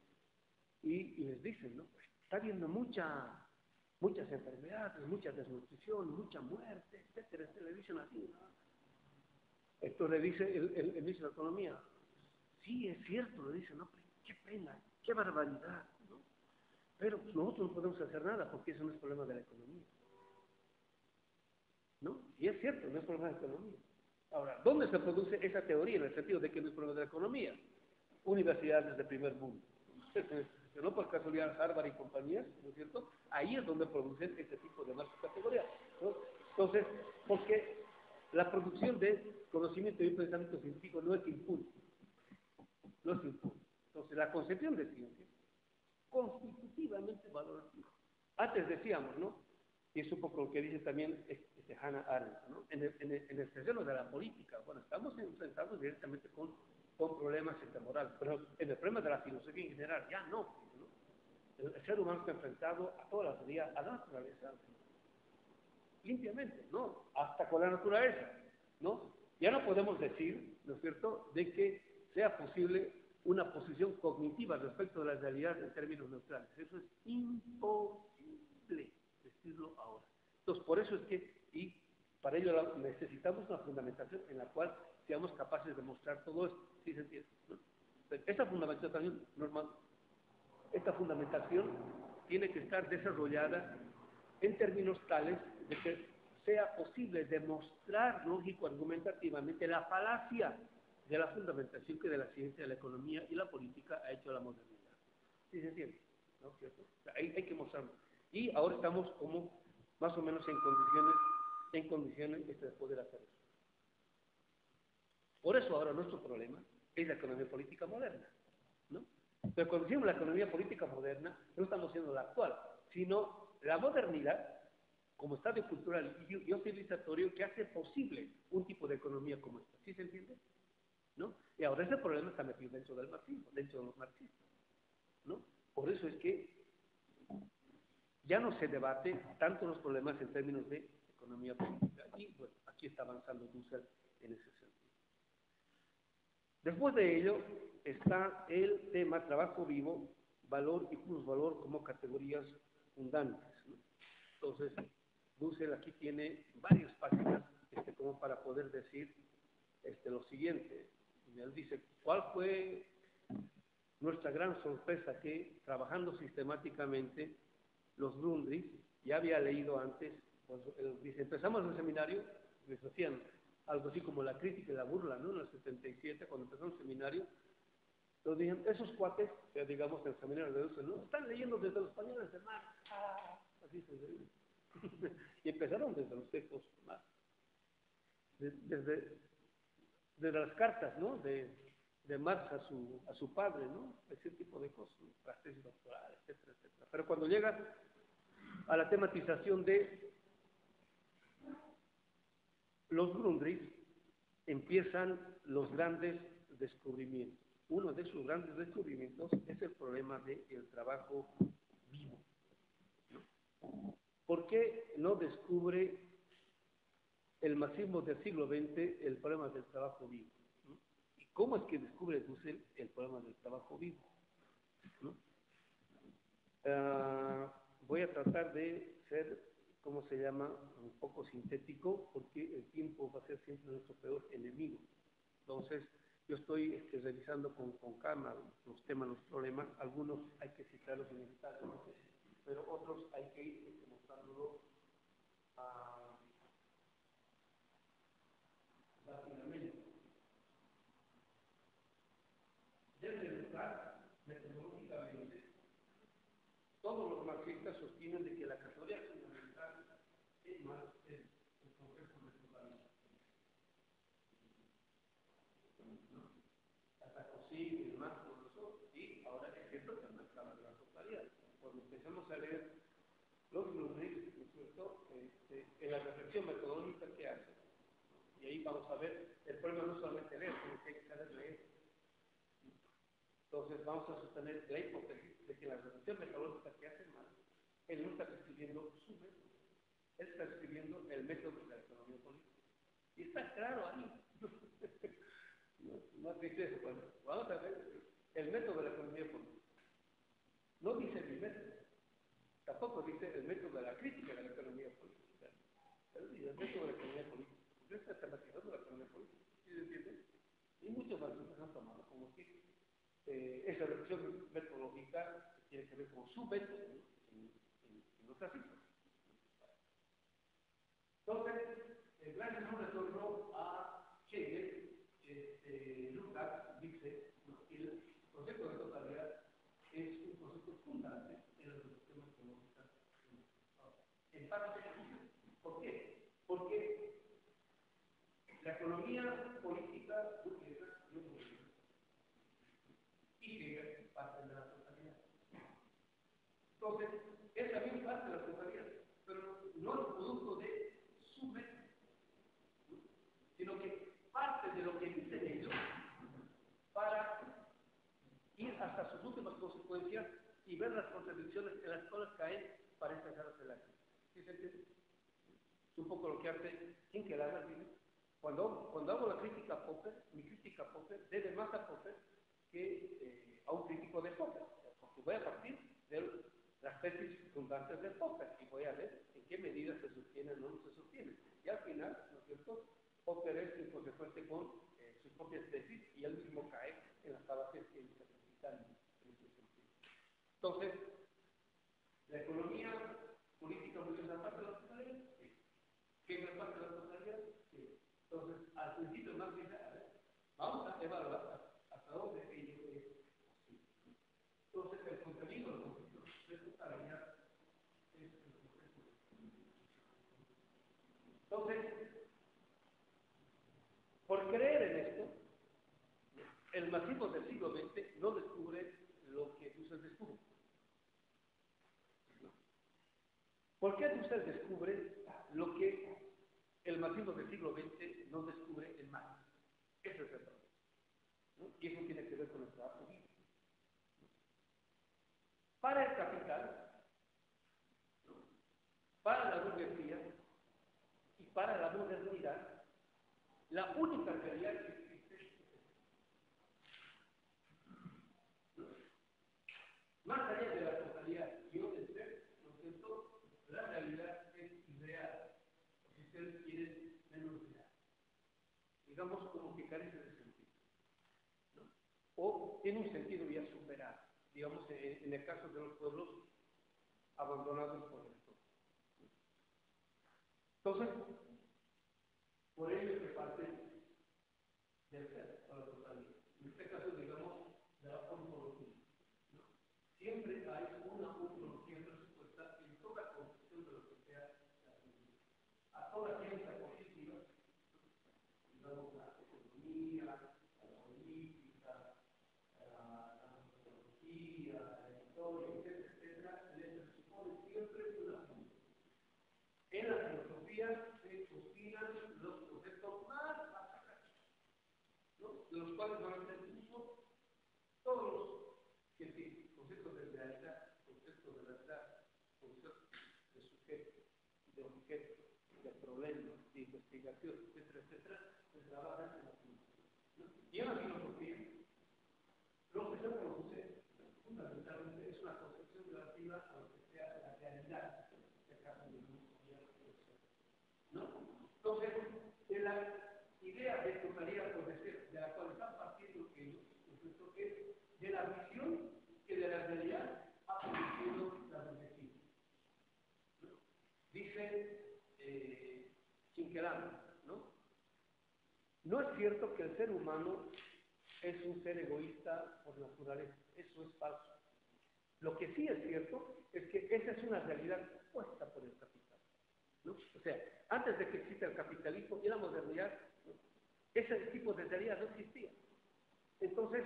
y, les dicen, ¿no? está habiendo mucha, muchas enfermedades, mucha desnutrición, mucha muerte, etcétera, le dicen así. ¿no? Esto le dice el, el, ministro de Economía, sí, es cierto, le dice, no, qué pena, qué barbaridad, ¿no? Pero nosotros no podemos hacer nada porque eso no es problema de la economía. ¿No? Y es cierto, no es problema de la economía. Ahora, ¿dónde se produce esa teoría en el sentido de que no es problema de la economía? Universidades de primer mundo. [LAUGHS] no por casualidad Harvard y compañías, ¿no es cierto? Ahí es donde producen ese tipo de marcas categorias. ¿no? Entonces, porque la producción de conocimiento y pensamiento científico no es impulso. No es impulso. Entonces, la concepción de ciencia constitutivamente valorativa. Antes decíamos, ¿no? Y es un poco lo que dice también este, Hannah Arendt, ¿no? en, el, en, terreno de la política. Bueno, estamos enfrentados directamente con, con problemas intermorales, pero en el problema de la filosofía en general, ya no. El, ser humano está enfrentado a toda la sociedad, a la naturaleza, limpiamente, ¿no? Hasta con la naturaleza, ¿no? Ya no podemos decir, ¿no es cierto?, de que sea posible una posición cognitiva respecto de la realidad en términos neutrales. Eso es imposible decirlo ahora. Entonces, por eso es que, y para ello necesitamos una fundamentación en la cual seamos capaces de mostrar todo esto. ¿Sí se entiende? Esta fundamentación normal, esta fundamentación tiene que estar desarrollada en términos tales de que sea posible demostrar lógico-argumentativamente la falacia de la fundamentación que de la ciencia, la economía y la política ha hecho la modernidad. ¿Sí se entiende? ¿No? ¿Cierto? hay, hay que mostrarlo. Y ahora estamos como más o menos en condiciones, en condiciones de poder hacer eso. Por eso ahora nuestro problema es la economía política moderna. ¿no? Pero cuando decimos la economía política moderna, no estamos siendo la actual, sino la modernidad como estadio cultural y, civilizatorio que hace posible un tipo de economía como esta. ¿Sí se entiende? ¿No? Y ahora ese problema está metido dentro del marxismo, dentro de los marxistas. ¿no? Por eso es que ya no se debate tanto los problemas en términos de economía política. Y bueno, aquí está avanzando Dussel en ese sentido. Después de ello está el tema trabajo vivo, valor y plusvalor como categorías fundantes. Entonces, Dussel aquí tiene varias páginas este, como para poder decir este, lo siguiente. Él dice, ¿cuál fue nuestra gran sorpresa que trabajando sistemáticamente los Lundris, ya había leído antes, pues, dice, empezamos el seminario, les hacían algo así como la crítica y la burla, ¿no? En el 77, cuando empezó el seminario, Dijeron, esos cuates, digamos el seminario de Dulce, ¿no? Están leyendo desde los pañales de mar. Ah, así se [LAUGHS] y empezaron desde los textos más. Desde, desde las cartas, ¿no? De, de Marx a su, a su padre, ¿no? Ese tipo de cosas, ¿no? las tesis doctorales, etcétera, etcétera. Pero cuando llega a la tematización de los Grundrisse, empiezan los grandes descubrimientos. Uno de sus grandes descubrimientos es el problema del trabajo vivo. ¿Por qué no descubre el marxismo del siglo XX el problema del trabajo vivo? ¿Y cómo es que descubre Dussel el problema del trabajo vivo? Ah, voy a tratar de ser, ¿cómo se llama?, un poco sintético, porque el tiempo va a ser siempre nuestro peor enemigo. Entonces, yo estoy este, revisando con, con, calma los temas, los problemas. Algunos hay que citarlos inmediatamente, pero otros hay que ir este, a, rápidamente. Desde lugar, metodológicamente, todos los marxistas sostienen de que la categoría fundamental es más y demás, por eso, y ahora es cierto que no está la totalidad. Cuando empezamos a leer los Grundrisse, ¿no es cierto?, este, la reflexión metodológica que hace, y ahí vamos a ver, el problema no es solamente leer, sino que hay que saber leer. Entonces vamos a sostener la hipótesis de que la reflexión metodológica que hace Marx, él no está escribiendo su método, él está escribiendo el método de la economía política. Y está claro ahí. [LAUGHS] No dice eso, bueno, vamos a ver el método de la economía política. No dice mi método. Tampoco dice el método de la crítica de la economía política. Método de la la economía política. ¿Sí se han tomado como que eh, esa reflexión metodológica tiene que ver con su método en, los Entonces, el gran no retornó a Hegel ¿Por qué? Porque la economía política burguesa y llega parte de la totalidad. Entonces, es también parte de la totalidad, pero no el producto de su método, sino que parte de lo que dicen ellos para ir hasta sus últimas consecuencias y ver las contradicciones en las cuales caen para empezar a hacer la es un poco lo que hace Hinkelhammer, cuando, hago la crítica a Popper, mi crítica a Popper debe más a Popper que eh, a un crítico de Popper, porque voy a partir de las tesis fundantes de Popper y voy a ver en qué medida se sostiene o no se sostiene. Y al final, ¿no es cierto? Popper es inconsecuente con eh, sus propias tesis y él mismo cae en las fallacias que se necesitan en ese sentido. Entonces, la economía política porque es parte de la totalidad. Sí. ¿Qué es parte de la totalidad? Sí. Entonces, al principio más bien, a ver, vamos a evaluar hasta dónde ello es posible. Entonces, el contenido de totalidad es el proceso. Entonces, por creer en esto, el marxismo del siglo XX no descubre lo que Husserl descubre. ¿Por qué usted descubre lo que el marxismo del siglo XX no descubre en Marx? Ese es el. Y eso tiene que ver con el trabajo. Para el capital, para la burguesía y para la modernidad, la única realidad que existe más allá de la digamos, como que carece de sentido. ¿no? O tiene un sentido ya superado, digamos, en, el caso de los pueblos abandonados por el todo. Entonces, por ello es que parte del ser, a la totalidad. En este caso, de investigación, etcétera, etcétera, se trabaja en la filosofía. ¿no? Y en la filosofía, lo que se produce fundamentalmente es una concepción relativa a lo que sea la realidad, en este caso del mundo ¿no? Entonces, de la idea de totalidad puede ser, de la cual están partiendo ellos, es de la visión que de la realidad ha producido la perspectiva. Dice eh, ¿no? No es cierto que el ser humano es un ser egoísta por naturaleza, eso es falso. Lo que sí es cierto es que esa es una realidad puesta por el capital. O sea, antes de que exista el capitalismo y la modernidad, ese tipo de realidad no existía. Entonces,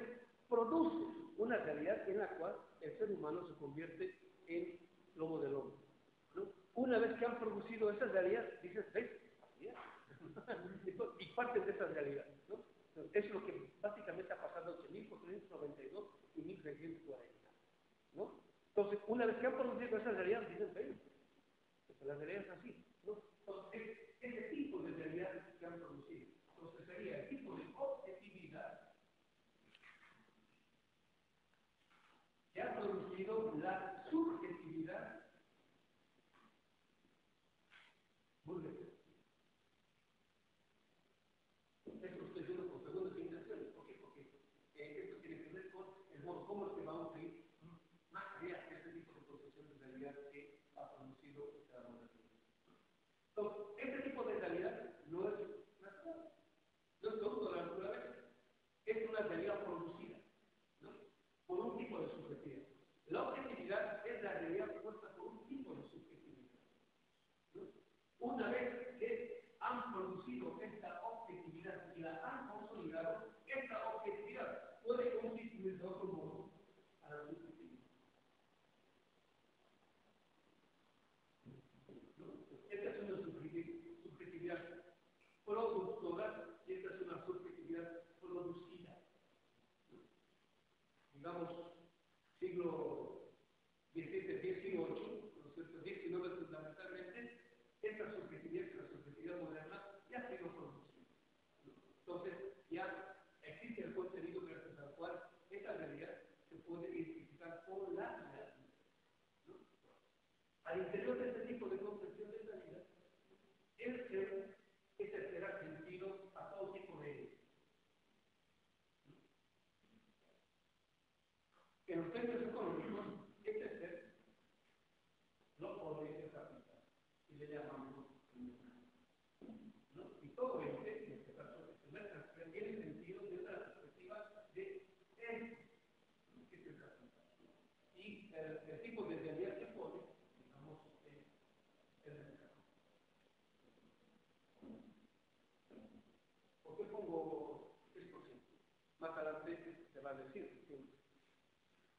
produce una realidad en la cual el ser humano se convierte en lobo del hombre. Una vez que han producido esa realidad, dices, ¿ves? Y parten de esa realidad. Es lo que básicamente ha pasado entre 1492 y 1340. ¿no? Entonces, una vez que han producido esa realidad, dicen, ¿ves? Pues la realidad es así. ¿no? Entonces, ese tipo de realidad que han producido. Entonces, sería el tipo de que ha producido la Una vez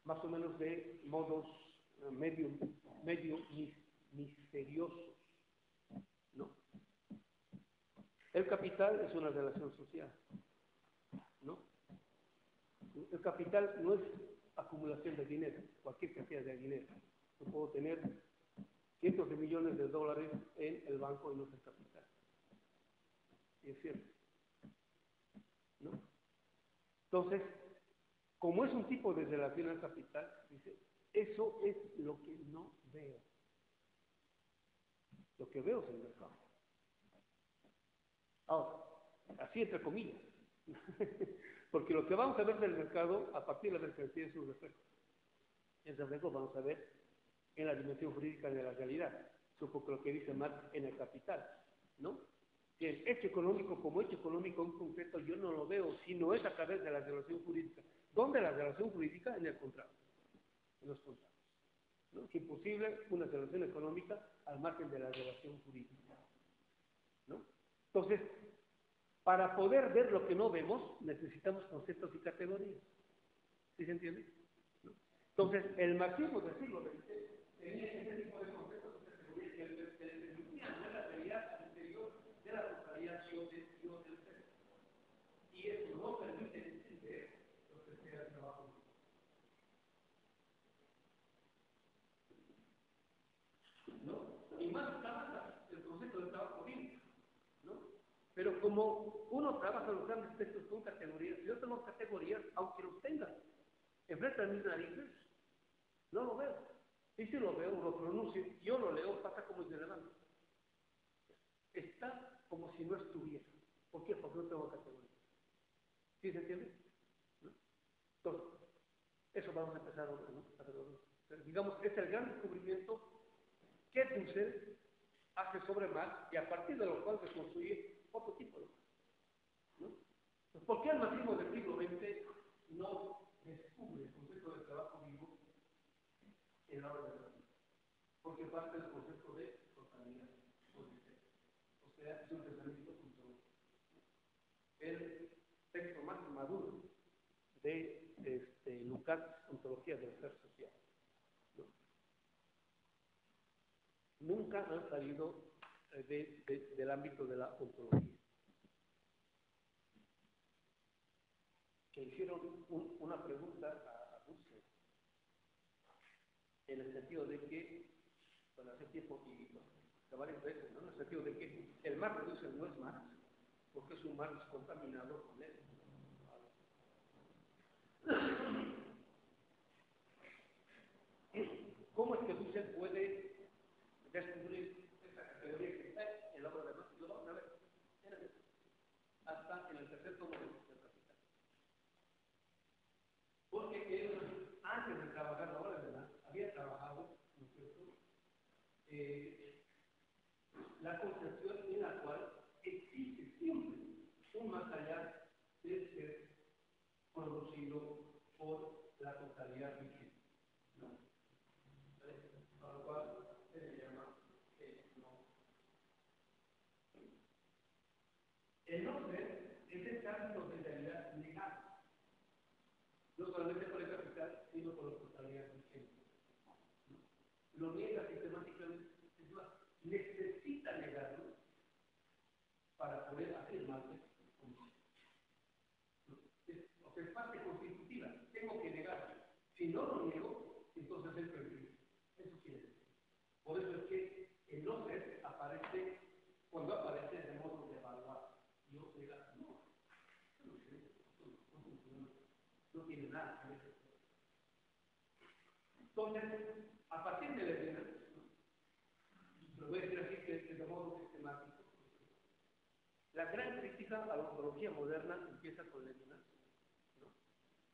más o menos de modos eh, medio, medio misteriosos. ¿no? El capital es una relación social. ¿no? El capital no es acumulación de dinero, cualquier cantidad de dinero. Yo puedo tener cientos de millones de dólares en el banco y no es capital. Es cierto. ¿No? Entonces, como es un tipo de relación al capital, dice, eso es lo que no veo. Lo que veo es el mercado. Ahora, así entre comillas. [LAUGHS] Porque lo que vamos a ver del mercado, a partir de la mercancía, es un reflejo. Ese reflejo vamos a ver en la dimensión jurídica de la realidad. Supongo que lo que dice Marx en el capital, ¿no? Que el hecho económico como hecho económico en concreto yo no lo veo, sino es a través de la relación jurídica. ¿Dónde la relación jurídica? En el contrato, en los contratos. ¿no? Es imposible una relación económica al margen de la relación jurídica. Entonces, para poder ver lo que no vemos, necesitamos conceptos y categorías. ¿Sí se entiende? Entonces, el marxismo del siglo XX tenía ese tipo de conceptos y categorías que definían la realidad al interior de la totalidad y del ser. Y eso no permite Pero como uno trabaja los grandes textos con categorías, yo tengo categorías, aunque los tenga, enfrente a mis narices, no lo veo. Y si lo veo, lo pronuncio, yo lo leo, pasa como irrelevante. Está como si no estuviera. ¿Por qué? Porque no tengo categoría. ¿Sí se entiende? Entonces, eso vamos a empezar a Digamos, es el gran descubrimiento que Dussel hace sobre más y a partir de lo cual se construye otro tipo de ¿no? ¿Por qué el marxismo del siglo XX no descubre el concepto de trabajo vivo en la hora de la vida? Porque parte del concepto de totalidad, o sea, es un pensamiento El texto más maduro de este, Lucas, Ontología del Ser Social. Nunca han salido eh, del ámbito de la ontología. Que hicieron una pregunta a, a en el sentido de que, bueno, hace tiempo y varias veces, ¿no? en el sentido de que el mar de no es mar, porque es un mar contaminado con él. ¿Cómo es que Dussel puede descubrir hasta en el tercer tomo de del capital. Porque él, antes de trabajar la obra de verdad, había trabajado, ¿no es cierto?, eh, la concepción en la cual existe siempre un más allá de ser producido por la totalidad. ¿no? Para lo cual El no ser es el cambio de realidad negada. No solamente por el capital, sino por la totalidad vigente. Lo niega sistemáticamente, es más, necesita negarlo para poder afirmarse como es, o sea, es parte constitutiva. Tengo que negarlo. Si no lo niego, entonces es perdido. Eso quiere decir. Por eso es que el no ser aparece cuando aparece de modo de no tiene nada que ver. Entonces, a partir de Levinas, lo voy a decir así que de modo sistemático, la gran crítica a la ontología moderna empieza con Levinas, ¿no?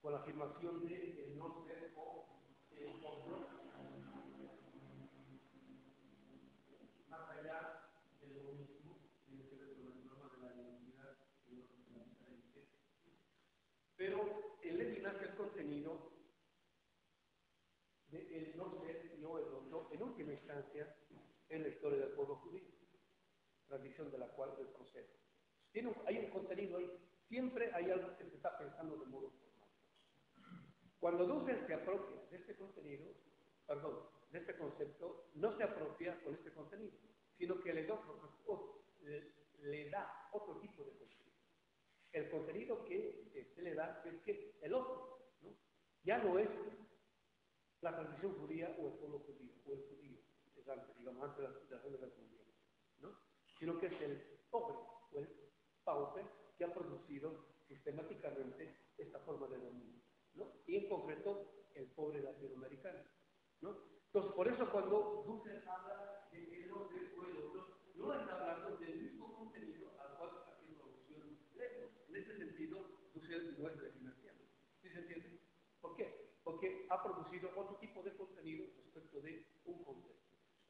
con la afirmación de el no ser o el control, más allá de lo mismo, tiene que ver con las normas de la identidad y los Pero el contenido de el no ser yo el otro, en la historia del pueblo judío, tradición de la cual el proceso. Tiene hay un contenido ahí, siempre hay algo que se está pensando de modo formal. Cuando Dussel se apropia de este contenido, perdón, de este concepto, no se apropia con este contenido, sino que le da otro, tipo de contenido el contenido que se le da es que el otro, ya no es la tradición judía o el pueblo judío, o el judío, digamos, antes de la de la comunidad, ¿no? sino que es el pobre o el pauper que ha producido sistemáticamente esta forma de dominio, ¿no? y en concreto el pobre latinoamericano. ¿no? Entonces, por eso cuando Dussel habla de que el otro o el otro, no está hablando del mismo contenido al cual en ese sentido, Dussel no es refinanciado. ¿Sí se entiende? ¿Por qué? Porque ha producido otro tipo de contenido respecto de un concepto.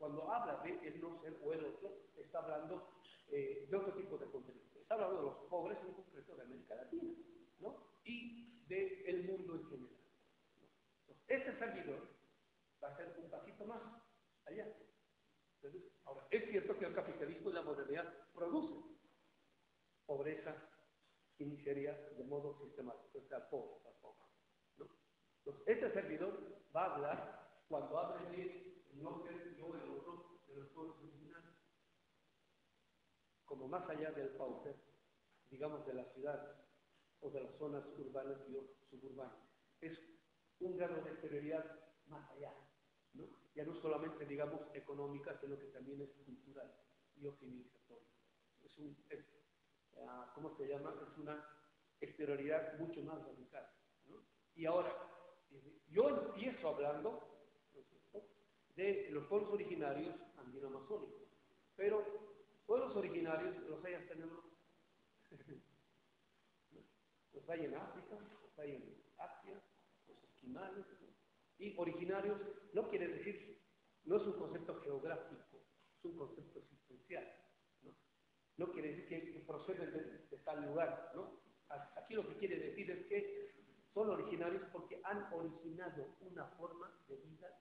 Cuando habla de el no ser o el otro, está hablando eh, de otro tipo de contenido. Está hablando de los pobres en concreto de América Latina, ¿no? Y del el mundo en general. este servidor va a ser un pasito más allá. Entonces, ahora, es cierto que el capitalismo y la modernidad producen pobreza, y miseria de modo sistemático, o sea, pobre, pobre. ¿no? Entonces, este servidor va a hablar cuando hable de no ser yo el otro de los pueblos originales, como más allá del pauper, digamos de la ciudad o de las zonas urbanas y suburbanas. Es un grado de exterioridad más allá, ¿no? ya no solamente, digamos, económica, sino que también es cultural y civilizatoria. Es un, ah, ¿cómo se llama? Es una exterioridad mucho más radical. Y ahora, yo empiezo hablando de los pueblos originarios andino-amazónicos, pero pueblos originarios los hay hasta en. [LAUGHS] Los hay en África, los hay en Asia, los esquimales. Y originarios no quiere decir, no es un concepto geográfico, es un concepto existencial. No, quiere decir que proceden de, tal lugar. Aquí lo que quiere decir es que son originarios porque han originado una forma de vida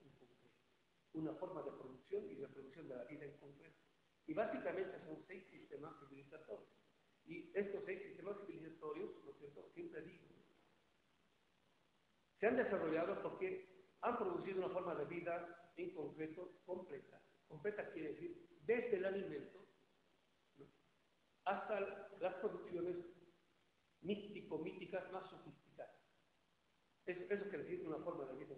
una forma de producción y reproducción de la vida en concreto. Y básicamente son seis sistemas civilizatorios. Y estos seis sistemas civilizatorios, ¿no cierto?, siempre digo, se han desarrollado porque han producido una forma de vida en concreto completa. Completa quiere decir desde el alimento hasta las producciones místico-míticas más sofisticadas. Eso, eso quiere decir una forma de vida.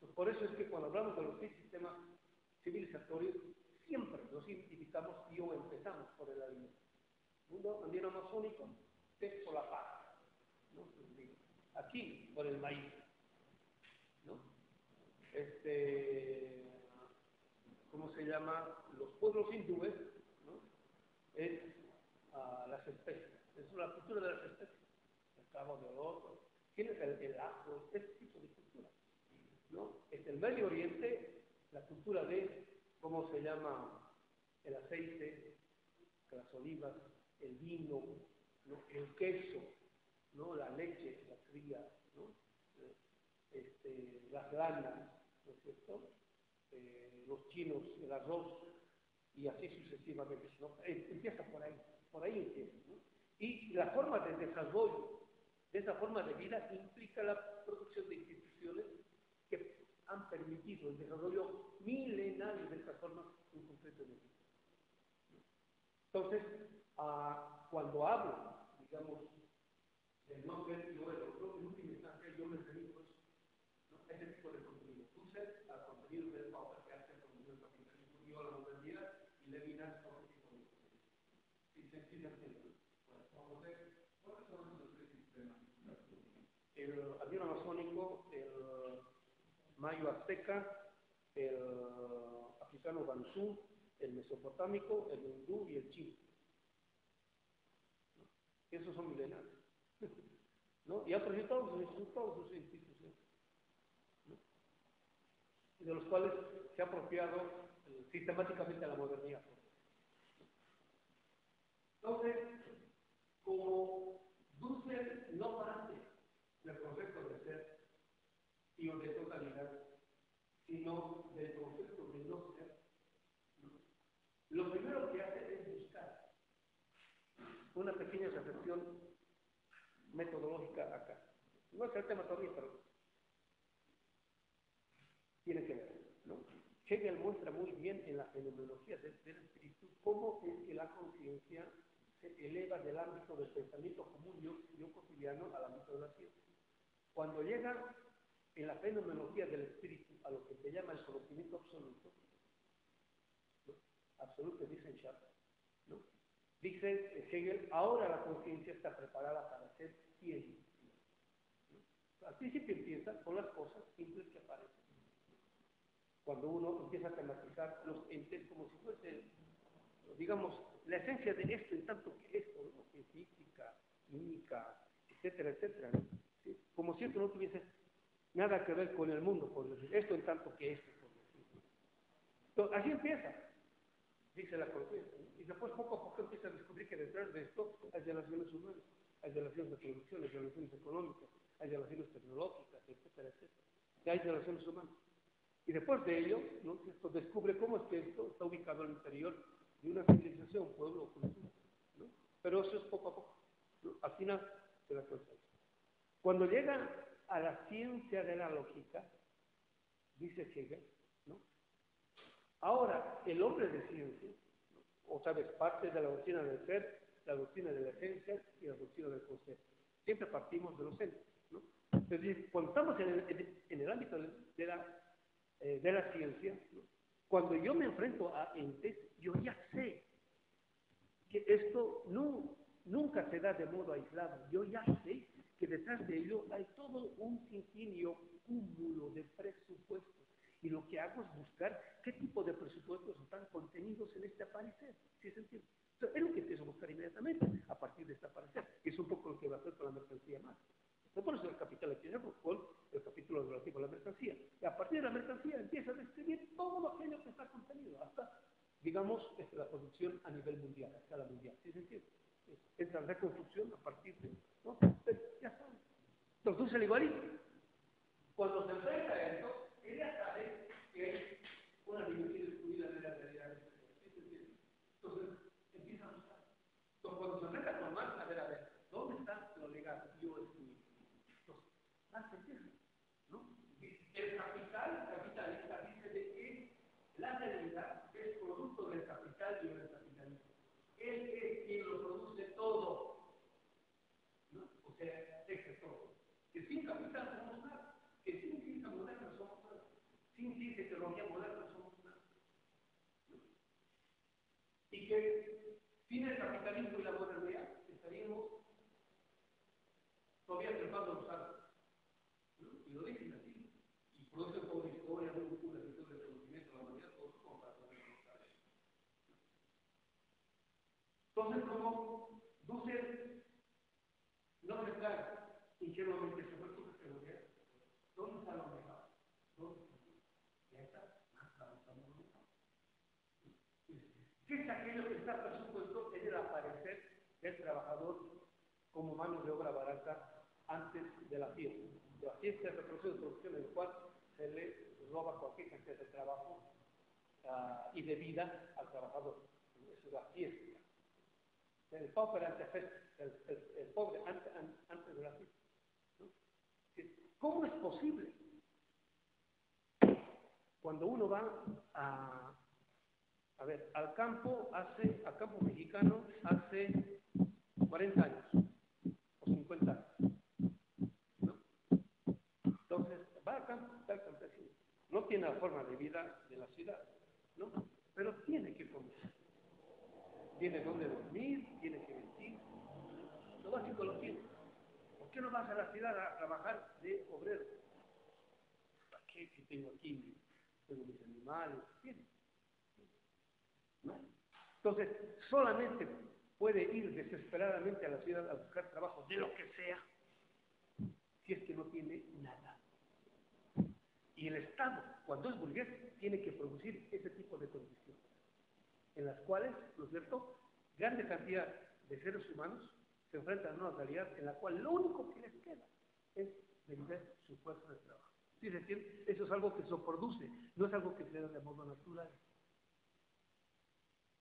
Pues por eso es que cuando hablamos de los seis sistemas civilizatorios, siempre los identificamos y o empezamos por el alimento. Mundo andino amazónico, por la paz. Aquí, por el maíz. ¿no? Este, ¿Cómo se llama? Los pueblos hindúes, ¿no? Es uh, las especies. Es la cultura de las especies. El cabo de oro, tienes el, el ajo, cultura. ¿No? En el Medio Oriente, la cultura de, ¿cómo se llama? El aceite, las olivas, el vino, el queso, ¿no? la leche, la cría, ¿no? este, las lanas, ¿no es cierto? Eh, los chinos, el arroz, y así sucesivamente. Eh, empieza por ahí, por ahí empieza. ¿no? Y la forma de desarrollo de esa forma de vida implica la producción de instituciones han permitido el desarrollo milenario de estas formas en concreto de vida. Entonces, a, cuando hablo, digamos, del no ser y el otro, en última instancia yo me remito a ese tipo de contenido. Puse al contenido del Papa que hace el contenido del capitalismo y la modernidad y Levinas con ese tipo de contenido. Y sencillamente, bueno, vamos a ver, ¿cuáles son los tres sistemas? El avión amazónico, el mayo azteca, el africano banzú, el mesopotámico, el hindú y el chino. Esos son milenarios. [LAUGHS] ¿no? Y han proyectado sus instituciones. ¿no? De los cuales se ha apropiado eh, sistemáticamente a la modernidad. Entonces, como dulce no parte del concepto de ser y de totalidad, sino del concepto de no ser, lo primero que hace es buscar una pequeña reflexión metodológica acá. No es el tema todavía, pero tiene que ver. ¿no? Hegel muestra muy bien en la fenomenología del, espíritu cómo es que la conciencia se eleva del ámbito del pensamiento común y cotidiano al ámbito de la ciencia. Cuando llega en la fenomenología del espíritu a lo que se llama el conocimiento absoluto, absoluto, dice Schaff, ¿no? Dice Hegel, ahora la conciencia está preparada para ser ciencia. Al principio empieza con las cosas simples que aparecen. Cuando uno empieza a tematizar los entes como si fuese, digamos, la esencia de esto en tanto que esto, ¿no? física, química, etcétera, etcétera. Como si esto no tuviese nada que ver con el mundo, por decir, esto en tanto que esto. Por decir. Entonces, así empieza dice la conciencia. Y después poco a poco empieza a descubrir que detrás de esto hay relaciones humanas, hay relaciones de producción, hay relaciones económicas, hay relaciones tecnológicas, etcétera, etcétera. Y hay relaciones humanas. Y después de ello, ¿no? descubre cómo es que esto está ubicado al interior de una civilización, pueblo o cultura. Pero eso es poco a poco. ¿no? Al final se da cuenta. Cuando llega a la ciencia de la lógica, dice Hegel, Ahora, el hombre de ciencia, otra vez, parte de la doctrina del ser, la doctrina de la esencia y la doctrina del concepto. Siempre partimos de los entes. ¿no? Es decir, cuando estamos en el, en el ámbito de la, eh, de la ciencia, cuando yo me enfrento a entes, yo ya sé que esto no, nunca se da de modo aislado. Yo ya sé que detrás de ello hay todo un sinfinio cúmulo de presupuestos. Y lo que hago es buscar qué tipo de presupuestos están contenidos en este aparecer. ¿Sí se entiende? es lo que empiezo a buscar inmediatamente a partir de este aparecer. Es un poco lo que va a hacer con la mercancía más. No por eso el capital empieza con el capítulo relativo a la mercancía. Y a partir de la mercancía empieza a describir todo aquello que está contenido, hasta, digamos, este, la producción a nivel mundial, a escala mundial. ¿Sí se entiende? Es la reconstrucción a partir de. ¿no? ya saben. Entonces, el igualito. Cuando se enfrenta a esto, ella sabe que hay una dimensión excluida de la realidad. ¿Sí se entiende? Entonces, empieza a buscar. Entonces, cuando se enfrenta con más, a ver, a ver, ¿dónde está lo legal? Yo excluido. Entonces, más empieza. ¿no? El capital capitalista dice de que la realidad es producto del capital y del capitalismo. Él es quien lo produce todo. ¿no? O sea, es todo. Que sin capital somos nada. Que sin ciencia moderna somos nada. Tecnología moderna somos. ¿no? Y que sin el capitalismo y la modernidad estaríamos todavía trepando los árboles. ¿no? Y lo dicen así. Y por eso toda historia, muy una historia del conocimiento de la humanidad, todos como para poder demostrar eso. Entonces, como Dussel no se está ingenuamente sobre su categoría, ¿dónde está lo mejor? ¿Dónde está? Ya está, más avanzamos ¿Qué es aquello que está presupuesto en el aparecer del trabajador como mano de obra barata antes de la fiesta? La fiesta es el proceso de producción en el cual se le roba cualquier cantidad de trabajo uh, y de vida al trabajador. Eso es la fiesta. El pobre antes, el, pobre antes, de la fiesta. ¿Cómo es posible? Cuando uno va a, ver, al campo hace, al campo mexicano hace 40 años 50 años. ¿no? Entonces, va al campo, está el campesino. No tiene la forma de vida de la ciudad, ¿no? Pero tiene que comer. Tiene donde dormir, tiene que vestir. Lo básico lo tiene. ¿Por qué no vas a la ciudad a trabajar de obrero? ¿Para qué si tengo aquí, tengo mis animales? Entonces, solamente puede ir desesperadamente a la ciudad a buscar trabajo de lo que sea, si es que no tiene nada. Y el Estado, cuando es burgués, tiene que producir ese tipo de condiciones, en las cuales, ¿no es cierto?, grande cantidad de seres humanos se enfrentan a una realidad en la cual lo único que les queda es vender su fuerza de trabajo. ¿Sí se entiende? Eso es algo que se produce, no es algo que se da de modo natural.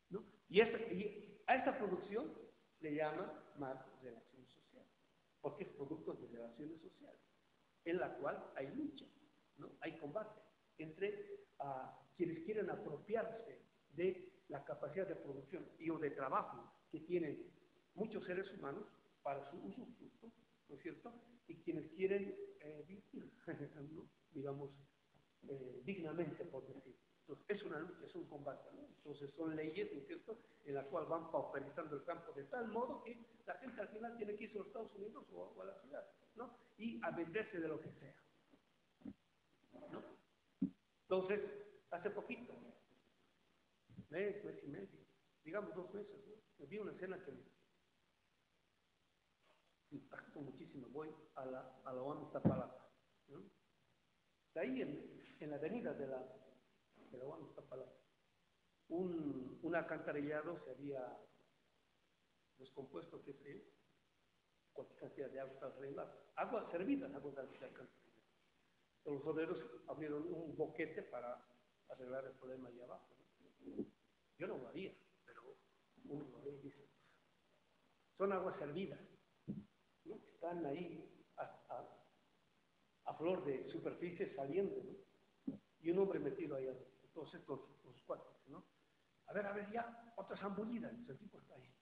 ¿no? Y, y a esta producción le llaman más relación social, porque es producto de relaciones sociales, en la cual hay lucha, hay combate entre uh, quienes quieren apropiarse de la capacidad de producción y o de trabajo que tienen muchos seres humanos para su uso justo, ¿no es cierto? Y quienes quieren eh, vivir, [LAUGHS] digamos, eh, dignamente, por decir. Entonces, es una lucha, es un combate. ¿no? Entonces, son leyes, ¿no es cierto?, en las cuales van pauperizando el campo de tal modo que la gente al final tiene que irse a los Estados Unidos o, o a la ciudad, ¿no? Y a venderse de lo que sea. ¿no? Entonces, hace poquito, mes, mes y medio, digamos dos meses, ¿no? vi una escena que me impactó muchísimo. Voy a la, a la ONU Tapalapa. ¿no? De ahí, en, en, la avenida de la, de la ONU Tapalapa, un, un alcantarillado se había descompuesto, que frío, cualquier cantidad de agua alrededor, agua servida, agua de alcantarillado. Los obreros abrieron un boquete para arreglar el problema allá abajo. Yo no lo haría, pero uno lo ve y dice, son aguas servidas, están ahí a, a, flor de superficie saliendo, ¿no? y un hombre metido ahí, entonces con, con sus cuatro, ¿no? A ver, a ver, ya, otras zambullidas, el tipo está ahí.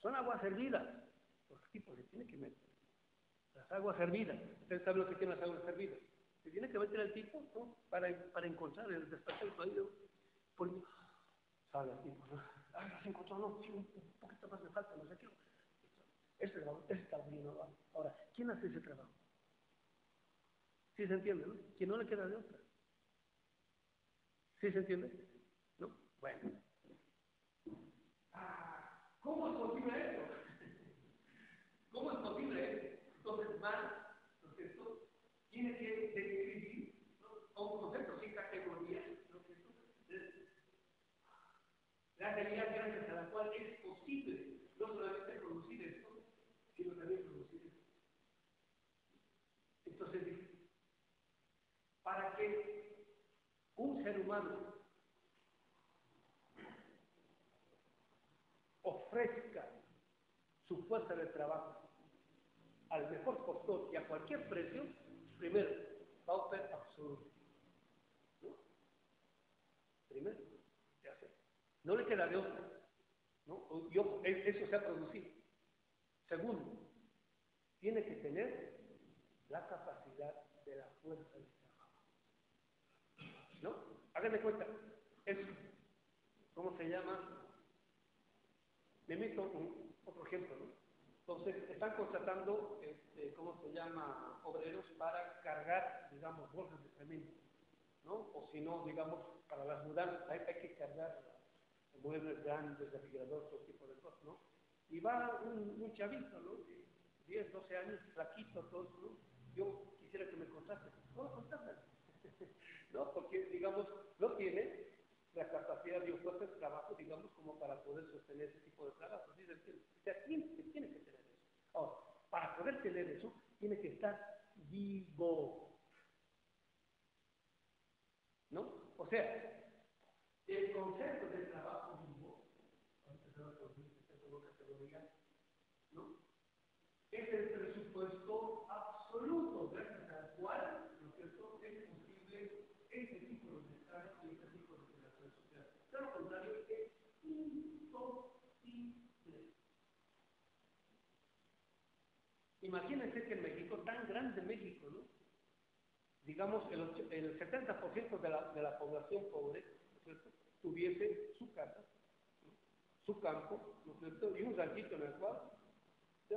Son aguas hervidas, los tipos se tiene que meter. Las aguas hervidas, ustedes saben lo que tienen las aguas hervidas. Se tiene que meter el tipo ¿no? para, para encontrar el despertar ahí, por, sale el tipo, ¿no? Ay, ¿has encontrado? No, sí, un, poquito más me falta, no sé qué. Ese, ese está bien. Ahora, ¿quién hace ese trabajo? ¿Sí se entiende, no? Que no le queda de otra. ¿Sí se entiende? ¿No? Bueno. Ah, ¿Cómo es posible esto? [LAUGHS] ¿Cómo es posible esto? Entonces, ¿no es cierto? Tiene que describir ¿no? un concepto sin categorías, ¿no? La realidad gracias a la cual es posible no solamente producir esto, sino también producir esto. Entonces, para que un ser humano ofrezca su fuerza de trabajo al mejor postor y a cualquier precio, primero, pauper absoluto. ¿No? Primero, ya sé. No le queda de otra. ¿no? Yo, eso se ha producido. Segundo, tiene que tener la capacidad de la fuerza de. ¿No? Háganme cuenta, es, ¿cómo se llama? Me meto un, otro ejemplo, ¿no? Entonces, están contratando, este, ¿cómo se llama?, obreros para cargar, digamos, bolsas de cemento, ¿no? O si no, digamos, para las mudanzas, hay, que cargar muebles grandes, refrigeradores, todo tipo de cosas, ¿no? Y va un, un chavito, ¿no? 10, 12 años, flaquito, todo, ¿no? Yo quisiera que me contraten. No lo contratan. [LAUGHS] ¿No? Porque, digamos, no tiene la capacidad de de trabajo, digamos, como para poder sostener ese tipo de trabajo. ¿sí? O sea, tiene, tiene que tener eso. Ahora, para poder tener eso, tiene que estar vivo. ¿No? O sea, el concepto de trabajo vivo, ¿no? Es el presupuesto absoluto gracias al cual, ¿no es cierto?, es posible ese tipo de mensajes y ese tipo de relaciones sociales. De lo contrario, es imposible. Imagínense que en México, tan grande México, ¿no? digamos, el, el 70% de la, de la población pobre, ¿no es cierto?, tuviese su casa, su campo, ¿no y un ranchito en el cual, de,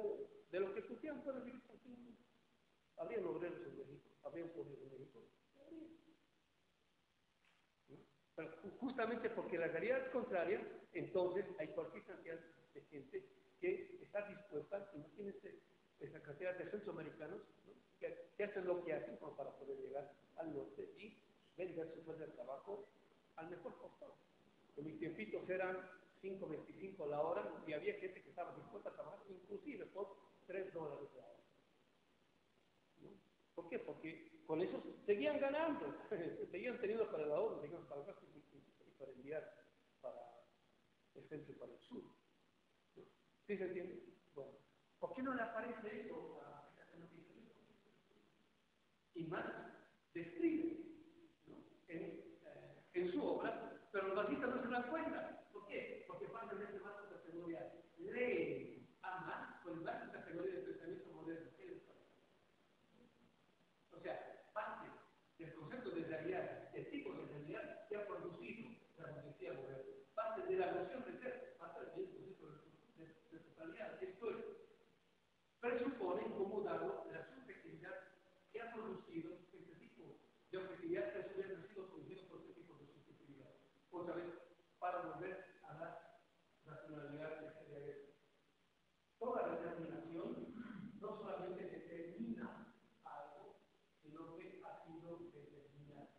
de lo que surgían para vivir Habrían obreros en México, habrían pobres en México. Pero justamente porque la realidad es contraria, entonces hay cualquier cantidad de gente que está dispuesta, imagínense esa cantidad de centroamericanos ¿no? que, hacen lo que hacen para poder llegar al norte y vender su fuerza de trabajo al mejor costo. En mis tiempitos eran 5.25 la hora y había gente que estaba dispuesta a trabajar inclusive por 3 dólares la hora. ¿Por qué? Porque con eso seguían ganando, [LAUGHS] seguían teniendo para el ahorro, digamos, para el gasto y para enviar para el centro y para el sur. ¿Sí se entiende? ¿Por qué no le aparece eso a esta? Y más, describe eh, en, su obra, pero los batistas no se dan cuenta. ¿Por qué? Porque parte de este vaso de categoría leen a más con el vaso de categoría de pensamiento moderno. O sea, parte del concepto de realidad, el tipo de realidad que ha producido la burguesía moderna, parte de la noción de ser, parte del concepto de, de, de totalidad. Esto es, presupone como dado la subjetividad que ha producido este tipo de objetividad que a su vez ha sido producido por este tipo de subjetividad. Otra vez, para volver a la racionalidad de este Toda la determinación no solamente determina algo, sino que ha sido determinada.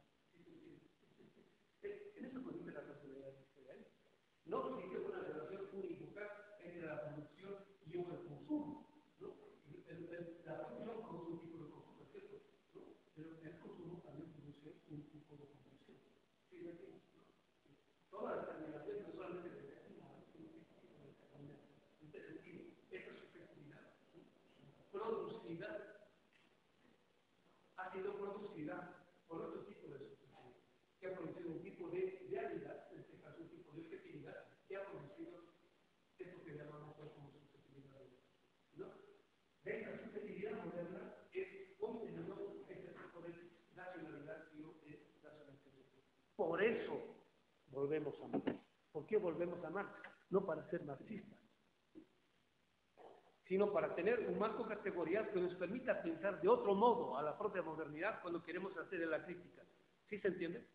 En eso consiste la racionalidad de No existe una relación unívoca entre la producción y el consumo. ¿no? la producción produce un tipo de consumo, ¿cierto? ¿no? Pero el consumo también produce un tipo de consumo. ¿Sí me entiendes? Toda la determinación no solamente determina algo, sino que determina. En este sentido, esta subjetividad producida ha sido producida por otro tipo de subjetividad, que ha producido un tipo de realidad, en este caso un tipo de objetividad, que ha producido esto que llamamos hoy como subjetividad ¿no? De esta subjetividad moderna es como tenemos este tipo de nacionalidad y de nacionalidad. Por eso volvemos a Marx. ¿Por qué volvemos a Marx? No para ser marxistas, sino para tener un marco categorial que nos permita pensar de otro modo a la propia modernidad cuando queremos hacer la crítica. ¿Sí se entiende?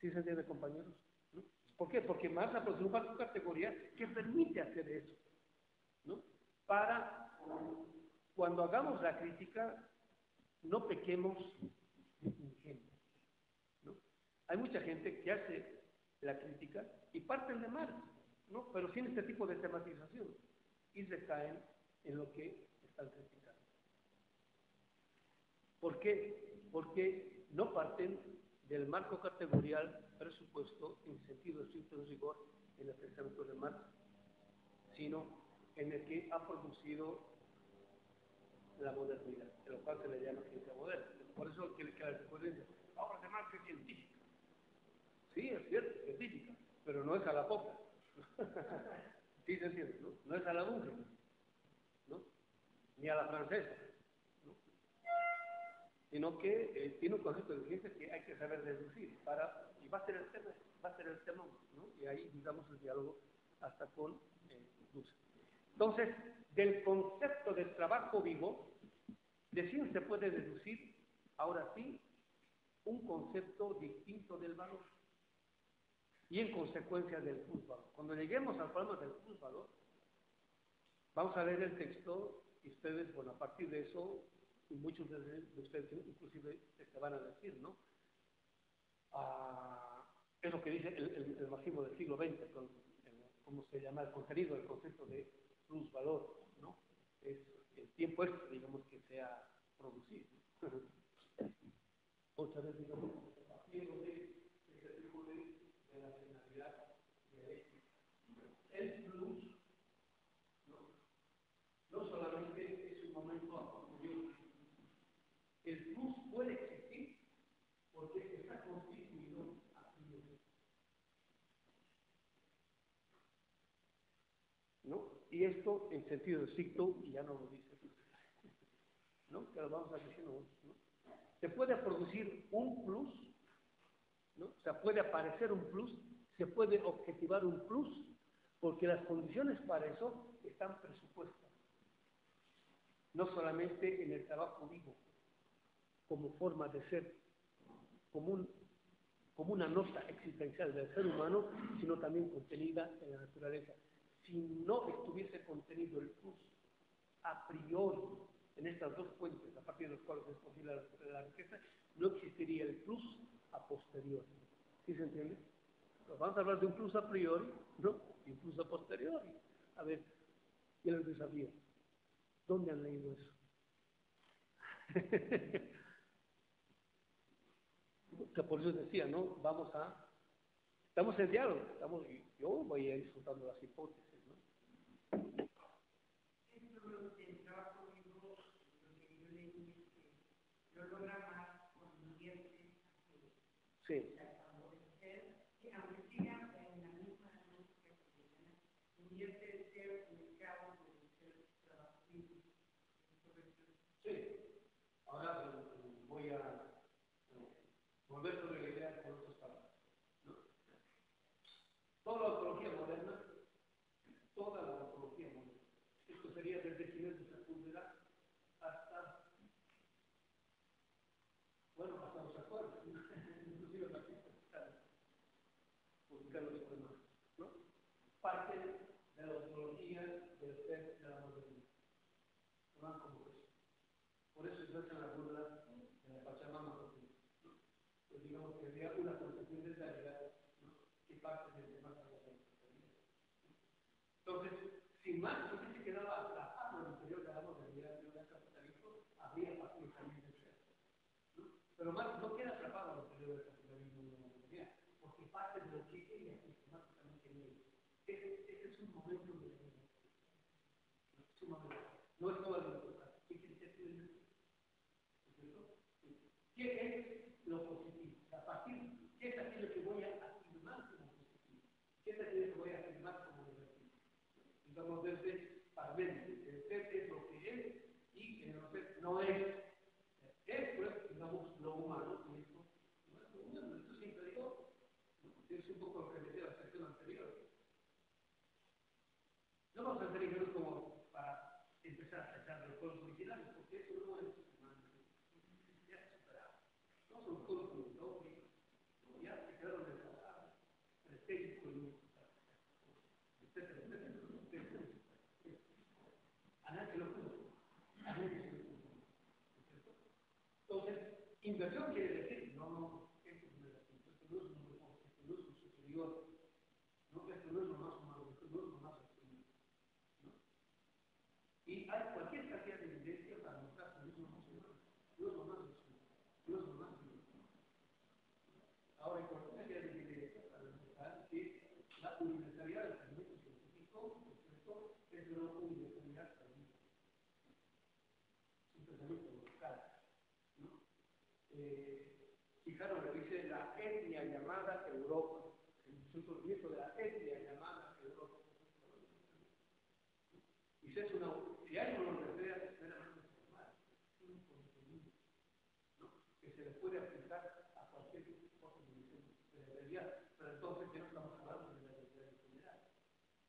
¿Sí se entiende, compañeros? ¿Por qué? Porque Marx producido un marco categorial que permite hacer eso. ¿no? Para cuando hagamos la crítica, no pequemos de. Hay mucha gente que hace la crítica y parten de Marx, ¿no? pero sin este tipo de tematización y se caen en lo que están criticando. ¿Por qué? Porque no parten del marco categorial presupuesto en sentido estricto de rigor en el pensamiento de Marx, sino en el que ha producido la modernidad, en lo cual se le llama ciencia moderna. Por eso que, que la referencia, obra de Marx es científica. Sí, es cierto, científica, pero no es a la poca. [LAUGHS] sí se entiende, ¿no? No es a la dulce, ¿no? Ni a la francesa, ¿no? Sino que eh, tiene un concepto de ciencia que hay que saber deducir para, y va a ser el tema, va a ser el tema. Y ahí, digamos, el diálogo hasta con eh, Dulce. Entonces, del concepto del trabajo vivo, de se puede deducir, ahora sí, un concepto distinto del valor. Y en consecuencia del valor. Cuando lleguemos al problema del valor, vamos a leer el texto y ustedes, bueno, a partir de eso, muchos de ustedes inclusive se van a decir, ¿no? Ah, es lo que dice el, el, el del siglo XX, con, el, ¿cómo se llama? El contenido del concepto de plus valor, ¿no? Es el tiempo extra, digamos, que se ha producido. [LAUGHS] Otra vez, digamos, partiendo de ese tipo de, de la finalidad de éxito. El plus, ¿no? no solamente es un momento apoyo, el plus puede existir porque está constituido a priori. ¿No? Y esto en sentido estricto, ya no lo dice, ¿no? Que lo vamos a decir ¿no? Se puede producir un plus, ¿no? O sea, puede aparecer un plus, se puede objetivar un plus, porque las condiciones para eso están presupuestas. No solamente en el trabajo vivo, como forma de ser, como, como una nota existencial del ser humano, sino también contenida en la naturaleza si no estuviese contenido el plus a priori en estas dos fuentes, a partir de las cuales es posible la, riqueza, no existiría el plus a posteriori. ¿Sí se entiende? Vamos a hablar de un plus a priori, ¿no? Y un plus a posteriori. A ver, ¿quién les desafío? ¿Dónde han leído eso? [LAUGHS] que por eso decía, ¿no? Vamos a... Estamos en diálogo, estamos, yo voy a ir disfrutando las hipótesis. Sí. Sí. Ahora voy a volver sobre la idea con otras palabras. ¿no? Toda la ontología moderna, toda la ontología moderna, esto sería desde Ginés de Sepúlveda hasta, bueno, hasta los actuales, inclusive la publicando sobre más, ¿no? Parte de la ontología del ser de la modernidad. No como eso. Por eso se hace la burla de la Pachamama, ¿no? Pues digamos que había una concepción de realidad ¿no? que parte del tema de la Entonces, más, si se quedaba atrapado en el interior de la modernidad y del capitalismo, habría partido también del ser. ¿no? Pero más no queda atrapado en el interior del capitalismo de la modernidad, porque parte de lo que ella sistemáticamente lee. Ese, ese es un momento de la vida. No es todo lo importante. ¿Qué quiere decir? ¿Qué es lo positivo? A partir, ¿qué es aquello que voy a afirmar como positivo? ¿Qué es aquello que voy a afirmar como negativo? Digamos, desde Parménides, el ser es lo que es y el no ser no es. Es, pues, digamos, lo humano, y esto no es lo humano, esto siempre digo, ¿no? un poco lo que decía la sección anterior. No vamos a ser ingenuos como para empezar a echar los pueblos originales, porque eso no es humano. Ya es superado. No son pueblos mitológicos, ya se quedaron en el pasado. El técnico y etcétera, etcétera. A nadie se lo pudo. A nadie se lo pudo. Entonces, inversión quiere decir, no, no, esto no es así, esto no es un mejor, esto no es un superior, no, esto no es lo más humano, esto no es lo más superior. ¿no? Y hay cualquier cantidad de evidencia para mostrar que no es lo más humano, no es lo más superior, no es lo más superior. Ahora, hay cualquier cantidad de evidencia para demostrar que la universalidad del pensamiento científico, por cierto, es una universalidad también. Es un pensamiento local. ¿no? Eh, fijaros lo que dice la etnia llamada Europa, el surgimiento de la etnia llamada Europa. Y si, es una, si hay una universidad meramente formal, un contenido ¿no? que se le puede aplicar a cualquier cosa de la realidad, pero entonces ya no estamos hablando de la realidad en general,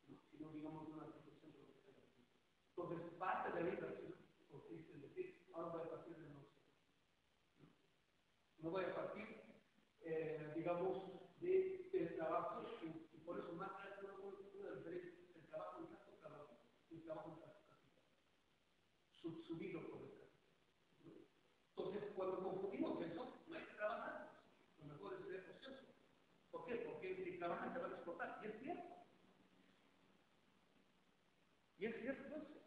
¿no? sino digamos de una situación profesional. Entonces, parte de la inversión consiste en decir, ahora voy a partir de nosotros no voy a partir, eh, digamos, de, del trabajo, y, y por eso más tarde una, una diferencia el trabajo en tanto trabajo y el trabajo en tanto capital, subsumido por el capital. ¿no? Entonces, cuando confundimos eso, no hay que trabajar, lo mejor es ser ocioso. ¿Por qué? Porque si trabajas te van a explotar, y es cierto. Y es cierto eso.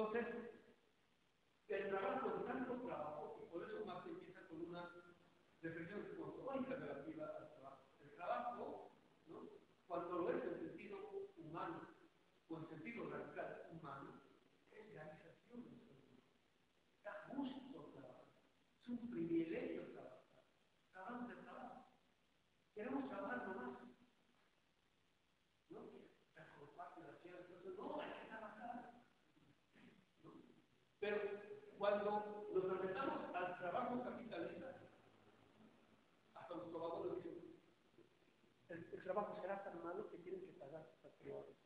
Entonces, el trabajo tanto trabajo, y por eso más empieza con una reflexión ontológica relativa al trabajo. El trabajo, ¿no? cuando lo es en sentido humano o en sentido radical humano, es realización del ser humano. Da gusto trabajar. Es un privilegio trabajar. Trabajamos de trabajo. Queremos trabajar nomás. ¿No? Mejor parte de la ciencia, entonces, no, hay que trabajar. ¿No? Pero cuando nos enfrentamos al trabajo capitalista, hasta los trabajadores dicen, el, el, trabajo será tan malo que tienen que pagar sus acreedores.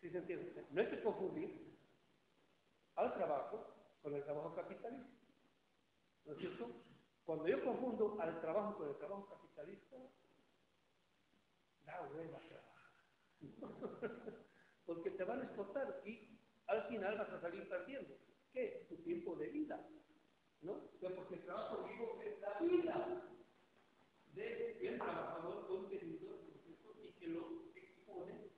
¿Sí se entiende? No hay que confundir al trabajo con el trabajo capitalista. ¿No es cierto? Cuando yo confundo al trabajo con el trabajo capitalista, da hueva trabajar. [LAUGHS] Porque te van a explotar y al final vas a salir perdiendo. ¿Qué? Tu tiempo de vida. ¿No? Porque el trabajo vivo es la vida del trabajador contenido y que lo expone.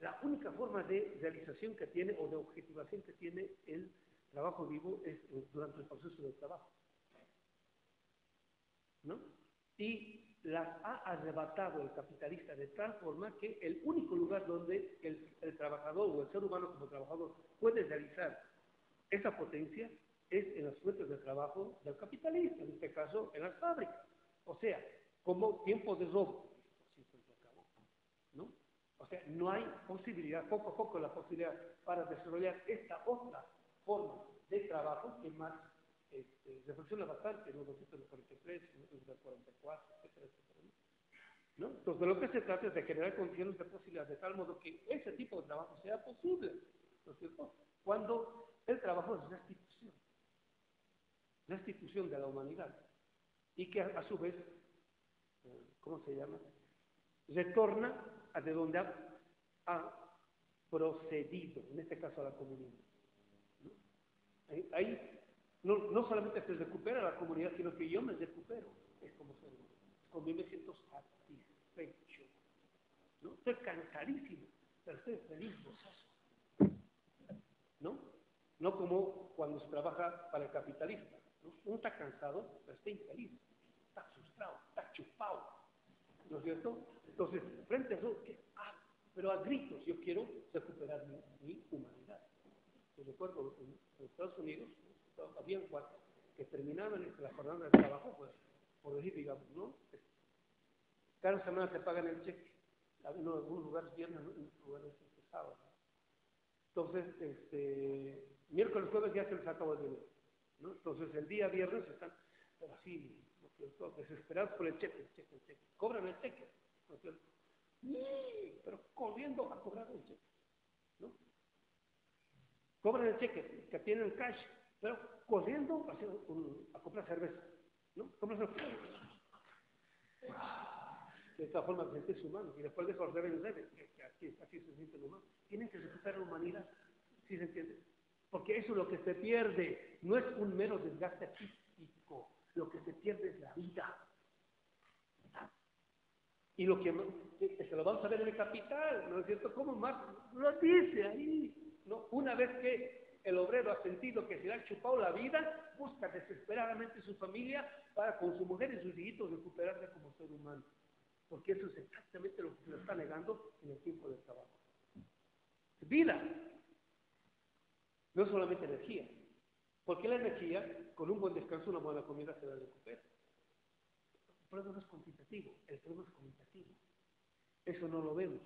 La única forma de realización que tiene o de objetivación que tiene el trabajo vivo es durante el proceso del trabajo. ¿No? Y las ha arrebatado el capitalista de tal forma que el único lugar donde el, el, trabajador o el ser humano como trabajador puede realizar esa potencia es en las fuentes de trabajo del capitalista, en este caso en las fábricas. O sea, como tiempo de robo. ¿No? Hay posibilidad, poco a poco la posibilidad para desarrollar esta otra forma de trabajo que más este, reflexiona bastante en los 243, 244, etcétera, etcétera. ¿no? Entonces, de lo que se trata es de generar condiciones de posibilidad de tal modo que ese tipo de trabajo sea posible, ¿no es cierto? Cuando el trabajo es restitución, restitución de la humanidad, y que a, su vez, ¿cómo se llama? Retorna a de donde ha, ha procedido, en este caso a la comunidad. Ahí, no, no, solamente se recupera la comunidad, sino que yo me recupero. Es como ser humano. Como yo me siento satisfecho. ¿no? Estoy cansadísimo, pero estoy feliz. ¿No? No como cuando se trabaja para el capitalista. ¿no? Uno está cansado, pero está infeliz. Está frustrado, está chupado. ¿No es cierto? Entonces, frente a eso, ¿qué? Pero a gritos yo quiero recuperar mi, humanidad. Yo recuerdo en, Estados Unidos, habían cuatro que terminaban la jornada de trabajo, pues, por decir, digamos, ¿no? Cada semana te pagan el cheque. En algunos lugares viernes, en otros lugares este, sábado. Entonces, este, miércoles, jueves ya se les acabó el dinero. ¿no? Entonces el día viernes están así, desesperados por el cheque, el cheque, el cheque. Cobran el cheque, pero corriendo a cobrar el cheque. ¿no? Cobran el cheque, que tienen cash, pero corriendo a, comprar cerveza. ¿no? Comprar cerveza. De esta forma se siente humano y después de eso deben, deben, que así, así se sienten humanos. Tienen que recuperar la humanidad, ¿sí se entiende? Porque eso es lo que se pierde, no es un mero desgaste físico, lo que se pierde es la vida. Y lo que se lo vamos a ver en el capital, ¿no es cierto? ¿Cómo más? Lo dice ahí. ¿no? Una vez que el obrero ha sentido que se le ha chupado la vida, busca desesperadamente su familia para con su mujer y sus hijitos recuperarse como ser humano. Porque eso es exactamente lo que se le está negando en el tiempo del trabajo. Vida. No solamente energía. Porque la energía, con un buen descanso, una buena comida, se la recupera. Problema no es cuantitativo, el problema es cualitativo. Eso no lo vemos,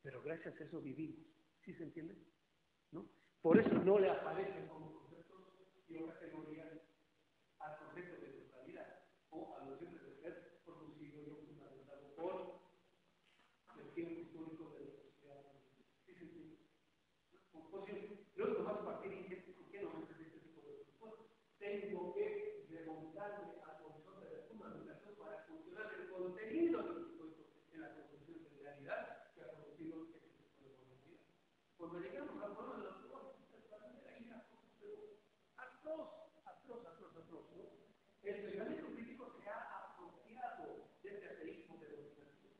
pero gracias a eso vivimos. ¿Sí se entiende? ¿No? Por eso no le aparecen como conceptos y categorías al concepto de totalidad o a los de ser producido y fundamentado por el tiempo histórico de la sociedad. ¿Sí se entiende? Pues, luego vas a partir y dices, ¿por qué no me este tipo de propuestas? Tengo que remontarme al concepto de la fundamentación para funcionar el contenido del supuesto en la construcción de realidad que ha producido este tipo de voluntad. Cuando llegamos a la forma de los atroz, atroz, atroz, atroz. ¿no? El pensamiento crítico se ha apropiado de este ateísmo de dominación.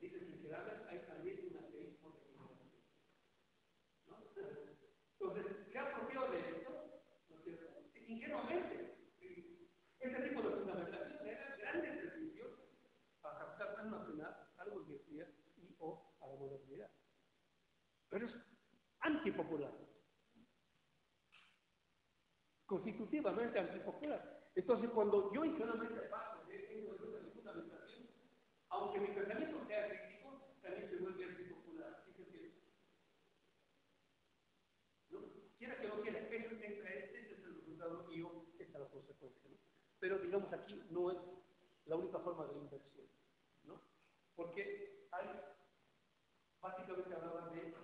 Dice que hay también un ateísmo de dominación. ¿no? Entonces, se ha apropiado de esto, ¿no es cierto? Ingenuamente. Este tipo de fundamentación era grandes servicios para captar tan nacional a la burguesía y o a la modernidad. Pero es antipopular constitutivamente antipopular. Entonces, cuando yo ingenuamente paso de de fundamentación, aunque mi pensamiento sea crítico, también se vuelve antipopular. Fíjense. ¿No? Quiera que no quiera, entre este, este es el resultado y yo, esta es la consecuencia. Pero digamos aquí no es la única forma de inversión, ¿no? Porque hay, básicamente hablaba de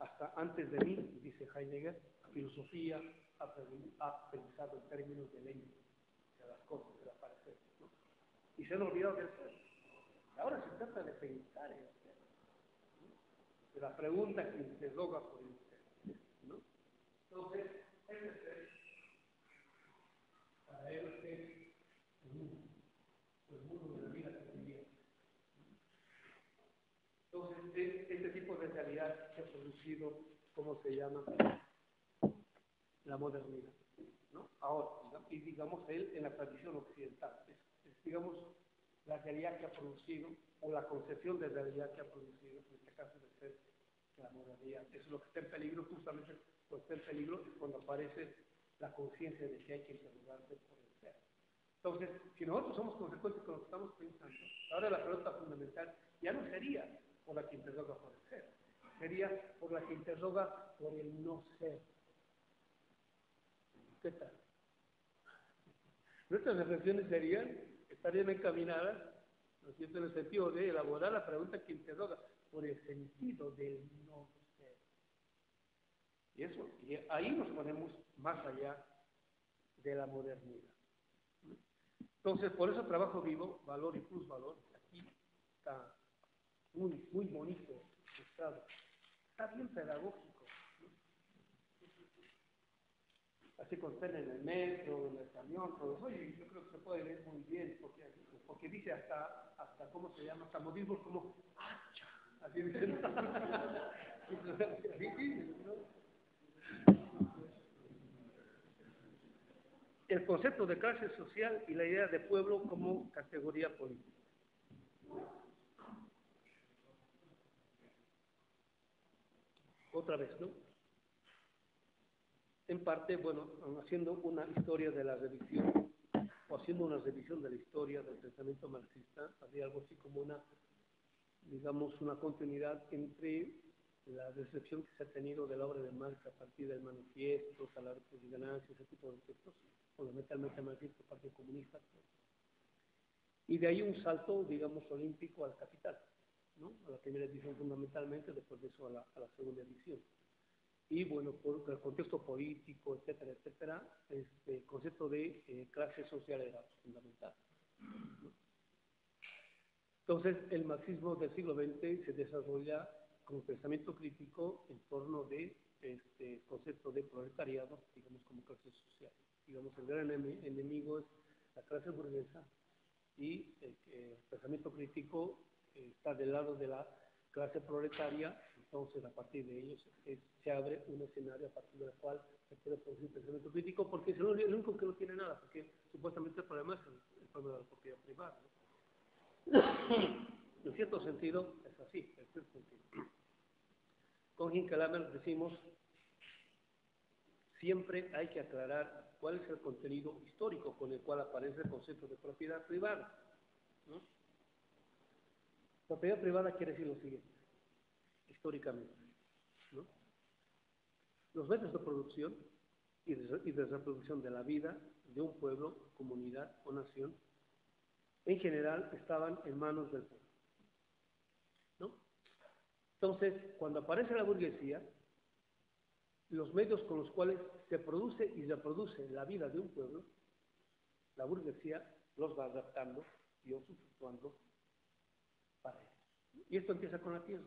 hasta antes de mí, dice Heidegger, la filosofía ha, pensado en términos de ley, de las cosas, de la parecer, ¿no? Y se han olvidado del ser. Ahora se trata de pensar en el ser, de la pregunta que interroga por el ser, ¿no? Entonces, ese ser, para él es el mundo, el mundo de la vida cotidiana. Entonces, este tipo de realidad producido, ¿cómo se llama? La modernidad. ¿no? Ahora, y digamos él en la tradición occidental, es, digamos la realidad que ha producido, o la concepción de realidad que ha producido, en este caso de ser la modernidad. Eso es lo que está en peligro, justamente lo que está en peligro es cuando aparece la conciencia de que hay que interrogarse por el ser. Entonces, si nosotros somos consecuentes con lo que estamos pensando, ahora la pregunta fundamental ya no sería por la que interroga por el ser, sería por la que interroga por el no ser. ¿Qué tal? Nuestras reflexiones serían, estarían encaminadas, ¿no es cierto?, en el sentido de elaborar la pregunta que interroga por el sentido del no ser. Y eso, ahí nos ponemos más allá de la modernidad. Entonces, por eso trabajo vivo, valor y plusvalor, aquí está muy, muy bonito Está bien pedagógico. Así con en el metro, en el camión, todo eso. Yo creo que se puede leer muy bien, porque, porque dice hasta, hasta, ¿cómo se llama? Hasta modismos como ¡hacha! Así dicen. [LAUGHS] El concepto de clase social y la idea de pueblo como categoría política. Otra vez, ¿no? En parte, bueno, haciendo una historia de la revisión, o haciendo una revisión de la historia del pensamiento marxista, había algo así como una, digamos, una continuidad entre la recepción que se ha tenido de la obra de Marx a partir del manifiesto, salarios y ganancias, ese tipo de textos, fundamentalmente marxista, Partido Comunista, y de ahí un salto, digamos, olímpico al capital a la primera edición fundamentalmente, después de eso a la, segunda edición. Y bueno, por el contexto político, etcétera, etcétera, este, el concepto de eh, clase social era fundamental. Entonces, el marxismo del siglo XX se desarrolla como pensamiento crítico en torno de este concepto de proletariado, digamos, como clase social. Digamos, el gran enemigo es la clase burguesa y el pensamiento crítico está del lado de la clase proletaria, entonces a partir de ellos se abre un escenario a partir del cual se puede producir pensamiento crítico, porque es el único que no tiene nada, porque supuestamente el problema es el, problema de la propiedad privada. [COUGHS] en cierto sentido es así, en cierto sentido. Con Hinkelamer decimos, siempre hay que aclarar cuál es el contenido histórico con el cual aparece el concepto de propiedad privada. ¿no? Propiedad privada quiere decir lo siguiente, históricamente. Los medios de producción y de, reproducción de la vida de un pueblo, comunidad o nación, en general estaban en manos del pueblo. Entonces, cuando aparece la burguesía, los medios con los cuales se produce y reproduce la vida de un pueblo, la burguesía los va adaptando y usufructuando y esto empieza con la tierra.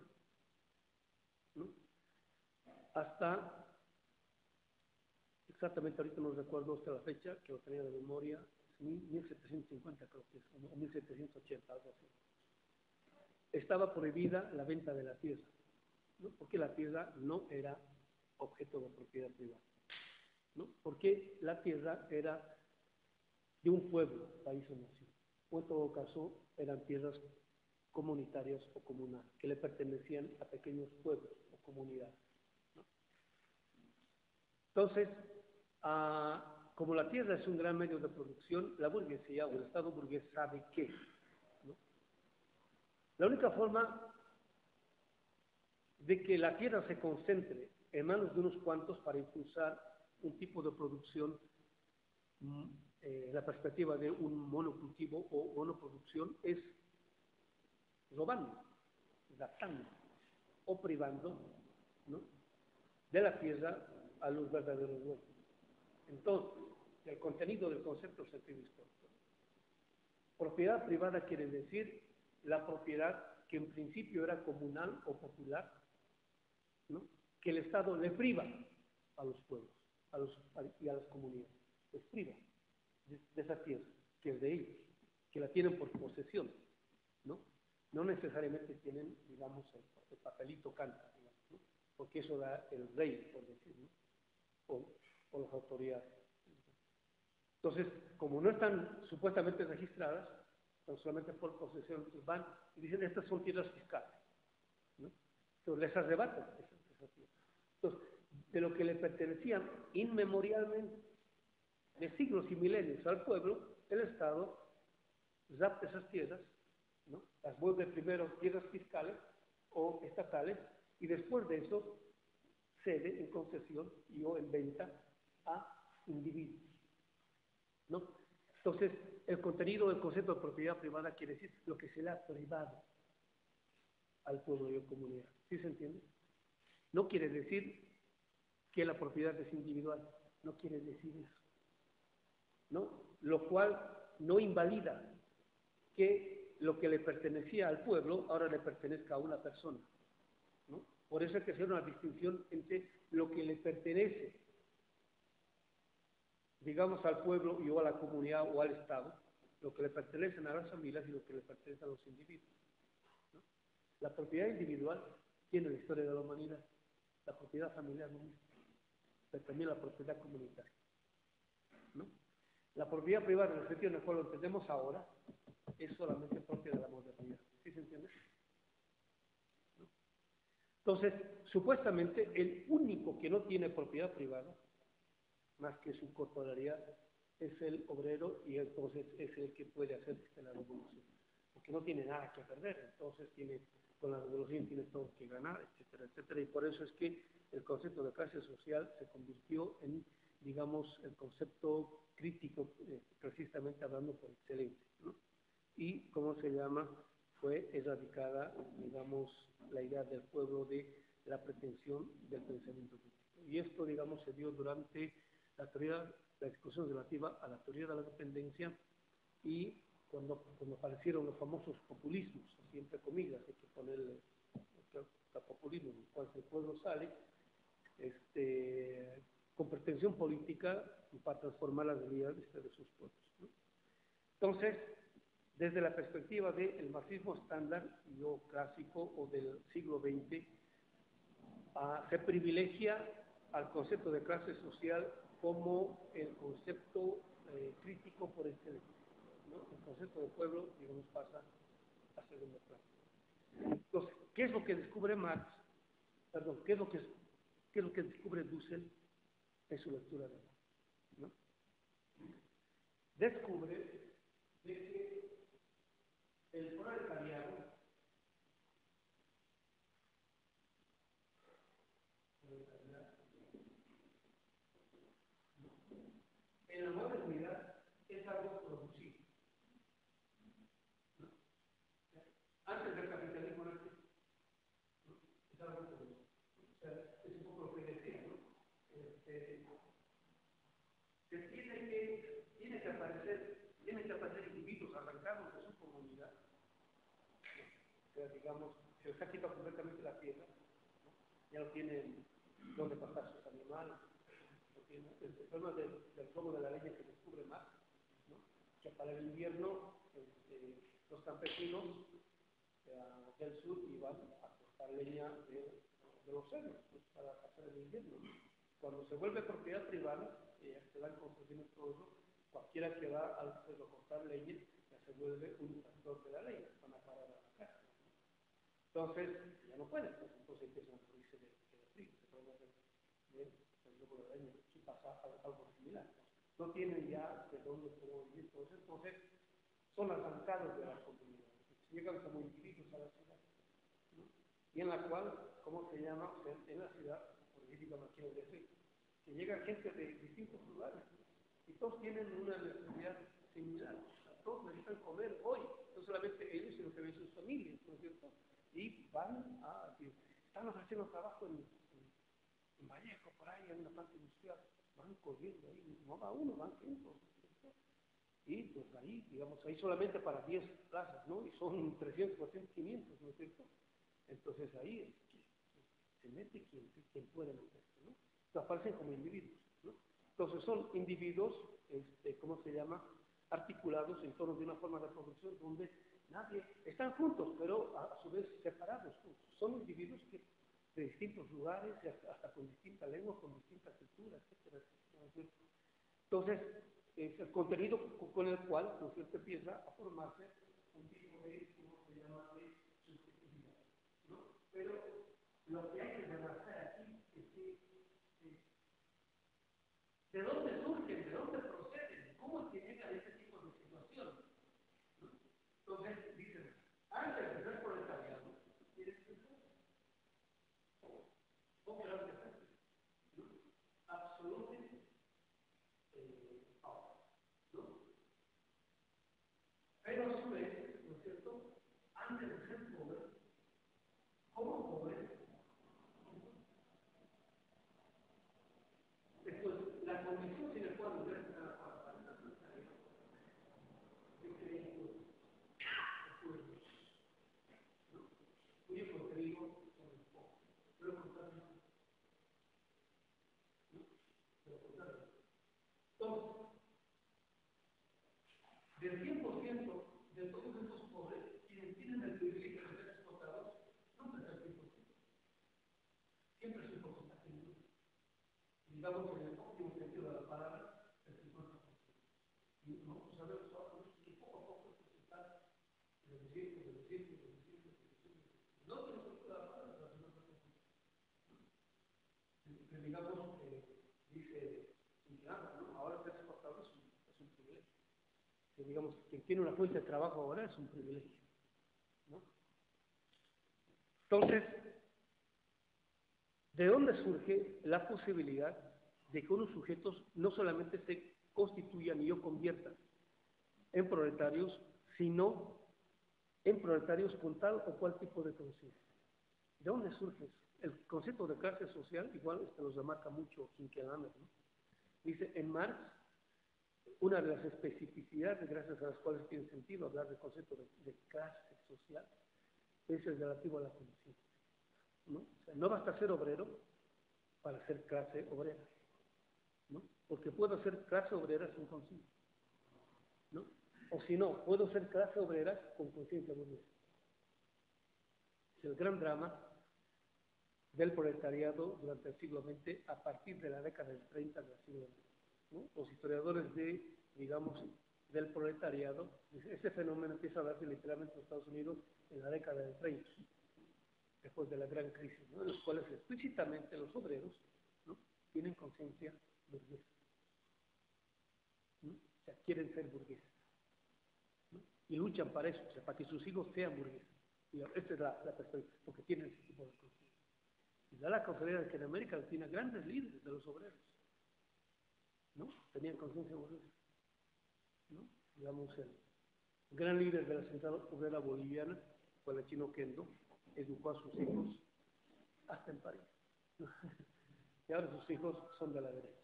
Hasta, exactamente ahorita no recuerdo hasta la fecha, que lo tenía de memoria, 1750 creo que es, o 1780, algo así. Estaba prohibida la venta de la tierra, porque la tierra no era objeto de propiedad privada. ¿no? Porque la tierra era de un pueblo, país o nación. O en todo caso, eran tierras comunitarias o comunales, que le pertenecían a pequeños pueblos o comunidades. Entonces, ah, como la tierra es un gran medio de producción, la burguesía o el Estado burgués sabe qué. La única forma de que la tierra se concentre en manos de unos cuantos para impulsar un tipo de producción mm, eh, la perspectiva de un monocultivo o monoproducción es robando, gastando o privando de la tierra a los verdaderos dueños. Entonces, el contenido del concepto sentido histórico. Propiedad privada quiere decir la propiedad que en principio era comunal o popular, que el Estado le priva a los pueblos a los, y a las comunidades, les priva de, esa tierra, que es de ellos, que la tienen por posesión, ¿no? No necesariamente tienen, digamos, el, papelito canta, porque eso da el rey, por decirlo, o, o las autoridades. Entonces, como no están supuestamente registradas, solamente por posesión, van y dicen, estas son tierras fiscales. ¿no? Entonces, les arrebatan esas, tierras. Entonces, de lo que le pertenecían inmemorialmente, de siglos y milenios al pueblo, el Estado rapta esas tierras, ¿no? Las vuelve primero tierras fiscales o estatales, y después de eso cede en concesión y o en venta a individuos. ¿no? Entonces, el contenido del concepto de propiedad privada quiere decir lo que se le ha privado al pueblo y a la comunidad. ¿Sí se entiende? No quiere decir que la propiedad es individual, no quiere decir eso. ¿No? Lo cual no invalida que lo que le pertenecía al pueblo ahora le pertenezca a una persona. Por eso hay que hacer una distinción entre lo que le pertenece digamos, al pueblo y o a la comunidad o al Estado, lo que le pertenecen a las familias y lo que le pertenece a los individuos. La propiedad individual tiene la historia de la humanidad, la propiedad familiar no pero también la propiedad comunitaria. La propiedad privada, en el sentido en el cual lo entendemos ahora, es solamente propia de la modernidad. ¿Sí se entiende? Entonces, supuestamente, el único que no tiene propiedad privada más que su corporalidad, es el obrero y entonces es el que puede hacer la revolución. Porque no tiene nada que perder, entonces tiene, con la revolución tiene todo que ganar, etcétera, etcétera. Y por eso es que el concepto de clase social se convirtió en, digamos, el concepto crítico, eh, precisamente hablando por excelencia. Y, ¿cómo se llama? Fue erradicada, digamos, la idea del pueblo de la pretensión del pensamiento crítico. Y esto, digamos, se dio durante la teoría, la discusión relativa a la teoría de la dependencia y cuando, cuando aparecieron los famosos populismos, siempre comillas, hay que ponerle el populismo, en el cual el pueblo sale, este, con pretensión política para transformar la realidad de sus pueblos. Entonces, desde la perspectiva del marxismo estándar o clásico o del siglo XX, se privilegia al concepto de clase social como el concepto eh, crítico por excelencia. ¿no? El concepto de pueblo, digamos, pasa a segundo plano. Entonces, ¿qué es lo que descubre Marx? Perdón, ¿qué es lo que, qué es lo que descubre Dussel en su lectura de Marx? Descubre de que el proletariado en la modernidad es algo producido. Antes del capitalismo ¿no? es algo producido. O sea, es un poco lo que decía, ¿no? Este, se tiene que, tiene que aparecer, tiene que aparecer individuos arrancados de su comunidad. O sea, ha quitado completamente la tierra, ¿no? ya no tienen dónde pasar sus animales el, problema del, del de la leña que descubre más, ¿no? que para el invierno este, los campesinos eh, del sur iban a cortar leña de, los cerros pues, para pasar el invierno. Cuando se vuelve propiedad privada, eh, se dan concesiones todo eso, cualquiera que va al cerro cortar leña ya se vuelve un factor de la leña, van a parar a la casa. Entonces, ya no pueden, pues, entonces empiezan a producirse de, de frío, se pueden hacer de, de, de la leña pasa algo similar. No tienen ya de dónde puedo vivir. Entonces, entonces son arrancados de las comunidades. Llegan como individuos a la ciudad. ¿no? Y en la cual, ¿cómo se llama? En la ciudad, política no quiero decir, que llega gente de distintos lugares. Y todos tienen una necesidad similar. Todos necesitan comer hoy. No solamente ellos, sino también sus familias, ¿no es cierto? Y van a... Están haciendo trabajo en en Vallejo, por ahí hay una planta industrial, van corriendo ahí, no va uno, van cientos. Y pues ahí, digamos, ahí solamente para 10 plazas, ¿no? Y son 300, 400, 500, ¿no es cierto? Entonces ahí se mete quien, quien puede meterse, ¿no? Se aparecen como individuos, ¿no? Entonces son individuos, este, ¿cómo se llama? Articulados en torno de una forma de producción donde nadie, están juntos, pero a, su vez separados. Son individuos que de distintos lugares, hasta, con distintas lenguas, con distintas culturas, etcétera, etcétera. Entonces, es el contenido con el cual, ¿no cierto?, empieza a formarse un tipo de, ¿cómo se llama?, de subjetividad, ¿no? Pero lo que hay que debatir aquí es que, ¿de dónde surgen, de dónde proceden, cómo se llega a ese tipo de situación? ¿no? Entonces, dicen, antes de ser proletariado, ¿quieres pensar? ¿Cómo era que ¿no? Absolutamente eh, ¿no? Pero a su vez, ¿no es cierto? Antes de ser pobre, ¿cómo pobre? Después, la condición sin la cual usted está para la sanitaria, yo creo que recuerdos, ¿no? Cuyo contenido son los pocos. Pero contrario, ¿no? Pero contrario. Entonces, del 100% de todos estos pobres, quienes tienen el privilegio de ser explotados, nunca es el 100%. Siempre es un porcentaje menor. Digamos en el óptimo sentido de la palabra, el 50%. Y nosotros sabemos ahora que poco a poco se está reduciendo, reduciendo, reduciendo, reduciendo. No que no se pueda parar, pero no se puede. Que digamos, eh, dice ¿no? ahora ser exportador es es un privilegio. Que digamos, quien tiene una fuente de trabajo ahora es un privilegio. ¿no? Entonces, ¿de dónde surge la posibilidad de que unos sujetos no solamente se constituyan y o conviertan en proletarios, sino en proletarios con tal o cual tipo de conciencia? ¿De dónde surge eso? El concepto de clase social, igual este los remarca mucho Kinkelhammer, ¿no? Dice, en Marx, una de las especificidades gracias a las cuales tiene sentido hablar del concepto de, clase social es el relativo a la conciencia. ¿no? Basta ser obrero para ser clase obrera. Porque puedo ser clase obrera sin conciencia. ¿no? O si no, puedo ser clase obrera con conciencia burguesa. Es el gran drama del proletariado durante el siglo XX a partir de la década del 30 del siglo XX. ¿no? Los historiadores de, digamos, del proletariado, ese fenómeno empieza a darse literalmente en Estados Unidos en la década del 30, después de la gran crisis, ¿no? en los cuales explícitamente los obreros tienen conciencia burguesa. ¿no? O sea, quieren ser burgueses. ¿no? Y luchan para eso, o sea, para que sus hijos sean burgueses. Esta es la, la perspectiva, porque tienen ese tipo de conciencia. Y da la casualidad que en América Latina grandes líderes de los obreros, ¿no? Tenían conciencia burguesa, ¿no? Digamos, el gran líder de la central obrera boliviana fue el chino Kendo, educó a sus hijos hasta en París. [LAUGHS] y ahora sus hijos son de la derecha.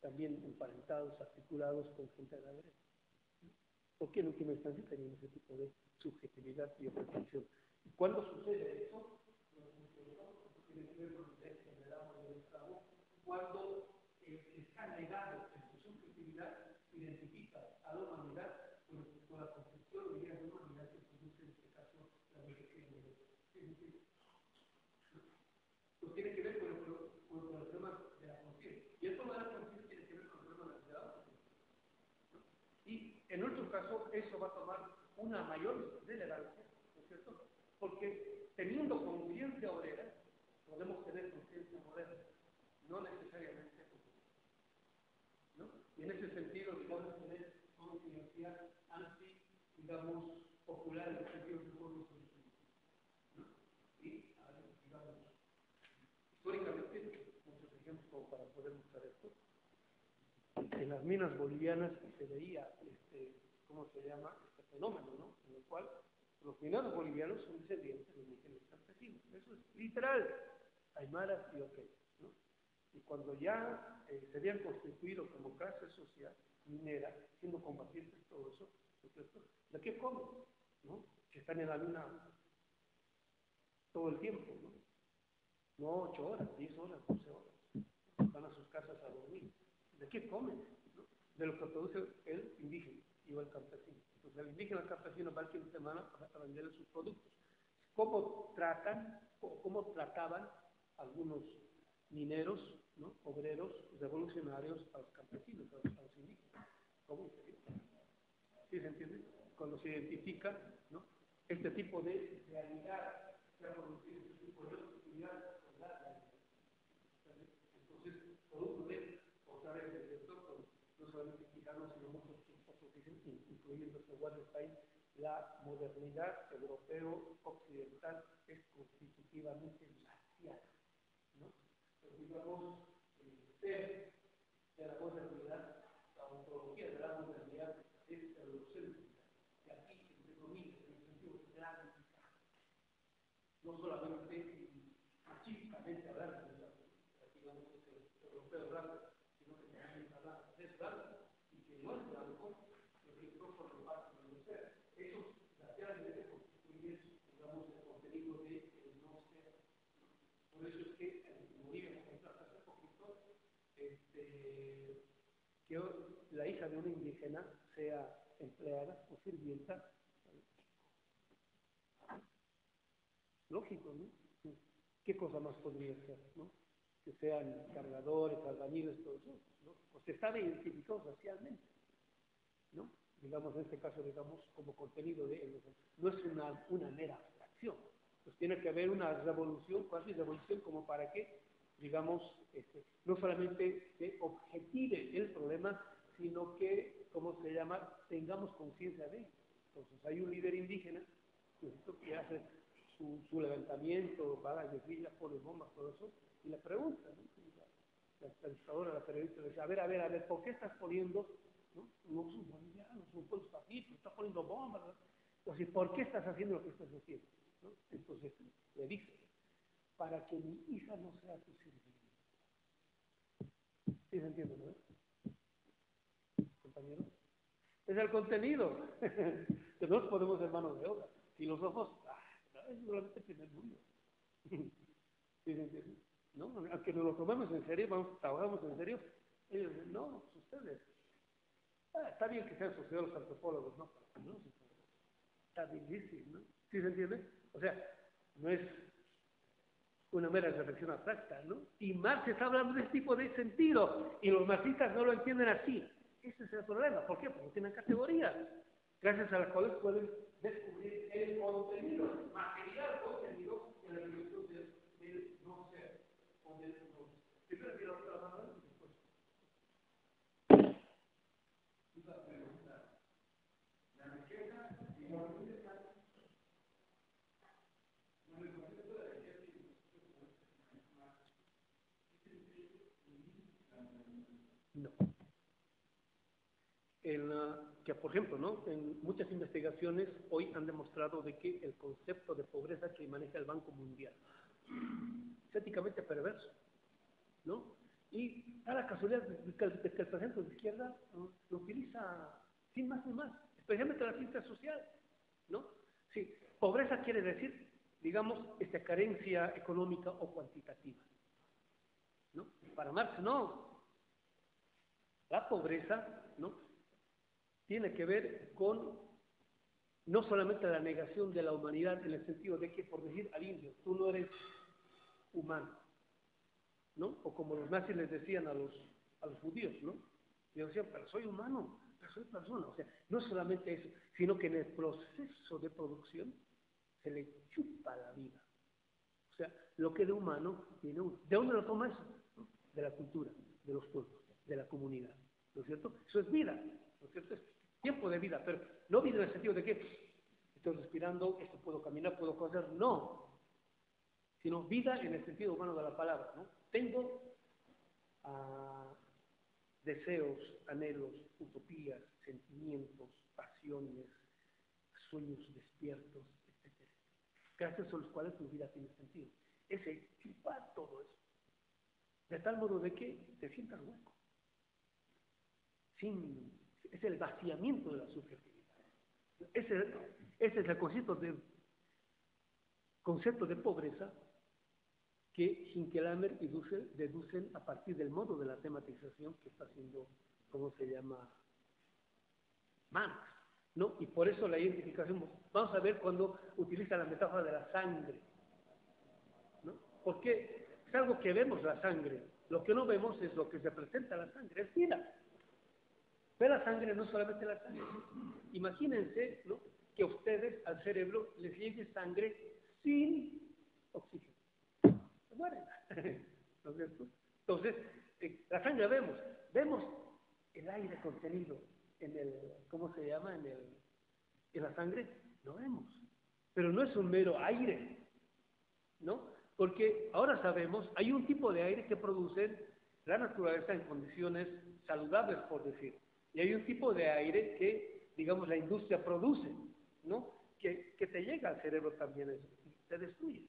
También emparentados, articulados con gente de la derecha. ¿no? Porque en última instancia tenían ese tipo de subjetividad y oposición. ¿Cuándo sucede eso? que con el cuando eh, está negado en su subjetividad, identifica a la humanidad con, con la concepción de vida de humanidad que produce en este caso la religión de Pues tiene que ver con el, con, con el problema de la conciencia. Y el problema de la conciencia tiene que ver con el problema de la ciudad. ¿no? Y caso, eso va a tomar una mayor relevancia, ¿no es cierto? Porque teniendo conciencia obrera, podemos tener conciencia moderna, no necesariamente ¿no? Y en ese sentido, digamos, tener conciencia anti, digamos, popular en el sentido de pueblos ¿no? Y, digamos, históricamente, muchos ejemplos para poder mostrar esto, en las minas bolivianas se veía, ¿cómo se llama? Este fenómeno, ¿no? En el cual los mineros bolivianos son descendientes de indígenas campesinos. Eso es literal. aymaras y ok. ¿no? Y cuando ya eh, se habían constituido como clase social minera, siendo combatientes, todo eso, ¿de qué comen? ¿no? Que están en la luna todo el tiempo, ¿no? No ocho horas, diez horas, doce horas. Van a sus casas a dormir. ¿De qué comen? De lo que produce el indígena y el campesino. Entonces el indígena el campesino va al fin de semana a vender sus productos. ¿Cómo tratan, o cómo trataban algunos mineros, obreros, revolucionarios a los campesinos, a los, indígenas? ¿Cómo? ¿Sí se entiende? Cuando se identifica este tipo de realidad que ha producido este tipo de oportunidades, entonces, producto de, otra vez, el sector, no solamente mexicanos, sino muchos otros incluyendo país, la modernidad europeo occidental es constitutivamente racial. ¿no la ontología de la modernidad es eurocéntrica. Y aquí, entre comillas, en el sentido blanca, no solamente machistamente hablando, digamos, el europeo blanco, sino que también habla es blanco y que no es blanco, lo que no forma parte de ser. Eso racialmente constituye, digamos, el contenido de el no ser. Por eso es que, como dije hace poquito, este, que la hija de una indígena sea empleada o sirvienta. Lógico, ¿no? ¿Qué cosa más podría ser, no? Que sean cargadores, albañiles, todo eso, ¿no? Pues está identificado socialmente, ¿no? Digamos, en este caso, digamos, como contenido de no es una, una mera abstracción. Pues tiene que haber una revolución, casi revolución, como para que, digamos, este, no solamente se objetive el problema, sino que, ¿cómo se llama?, tengamos conciencia de él. Entonces, hay un líder indígena que hace su, su levantamiento, va a la guerrilla, pone bombas, todo eso, y le pregunta, ¿no? la entrevistadora, la periodista, le dice, a ver, a ver, a ver, ¿por qué estás poniendo, no, no son bolivianos, son pueblos pacíficos, estás poniendo bombas, ¿no? entonces, ¿por qué estás haciendo lo que estás haciendo? Entonces, le dice, para que mi hija no sea tu sirviente. ¿Sí se entiende, no? Es el contenido. [LAUGHS] que no podemos ser manos de obra. Filósofos, es solamente el primer mundo. [LAUGHS] ¿No? Aunque nos lo tomemos en serio, vamos, trabajamos en serio, ellos dicen, no, pues ustedes. Ah, está bien que sean sociólogos, antropólogos, ¿no? no está difícil, ¿no? ¿Sí se entiende? O sea, no es una mera reflexión abstracta, ¿no? Y Marx está hablando de este tipo de sentido, y los marxistas no lo entienden así. Ese es el problema. ¿Por qué? Porque tienen categorías, gracias a las cuales pueden descubrir el contenido, material contenido en la dimensión del, del no ser o del no ser. Primero quiero trabajar y después. Una pregunta. La riqueza y la riqueza. No. Que, por ejemplo, ¿no? en muchas investigaciones hoy han demostrado de que el concepto de pobreza que maneja el Banco Mundial es éticamente perverso. ¿no? Y a la casualidad de que, el presidente de izquierda lo utiliza sin más ni más, especialmente la ciencia social. ¿no? Sí, pobreza quiere decir, digamos, esta carencia económica o cuantitativa. ¿no? Para Marx, no. La pobreza, ¿no? Tiene que ver con no solamente la negación de la humanidad en el sentido de que, por decir al indio, tú no eres humano, ¿no? O como los nazis les decían a los, a los judíos, ¿no? Y decían, pero soy humano, pero soy persona. O sea, no solamente eso, sino que en el proceso de producción se le chupa la vida. O sea, lo que de humano tiene uno. ¿De dónde lo toma eso? De la cultura, de los pueblos, de la comunidad. ¿No es cierto? Eso es vida. ¿No es cierto? Tiempo de vida, pero no vida en el sentido de que estoy respirando, esto puedo caminar, puedo correr, no, sino vida en el sentido humano de la palabra. Tengo uh, deseos, anhelos, utopías, sentimientos, pasiones, sueños despiertos, etc. Gracias a los cuales tu vida tiene sentido. Ese chupar todo de tal modo de que te sientas hueco. Sin, es el vaciamiento de la subjetividad. Ese, es el concepto de, concepto de pobreza que Hinkelhammer y Dussel deducen a partir del modo de la tematización que está haciendo, ¿cómo se llama? Marx. ¿no? Y por eso la identificación, vamos a ver cuando utiliza la metáfora de la sangre. ¿no? Porque es algo que vemos la sangre, lo que no vemos es lo que se presenta la sangre, es vida. Pero la sangre no solamente la sangre. Imagínense ¿no? que a ustedes al cerebro les llegue sangre sin oxígeno. Se mueren. [LAUGHS] Entonces, eh, la sangre vemos, vemos el aire contenido en el, ¿cómo se llama? En, el, en la sangre, no vemos. Pero no es un mero aire, ¿no? Porque ahora sabemos, hay un tipo de aire que produce la naturaleza en condiciones saludables, por decir. Y hay un tipo de aire que, digamos, la industria produce, ¿no? Que, que te llega al cerebro también eso, y te destruye.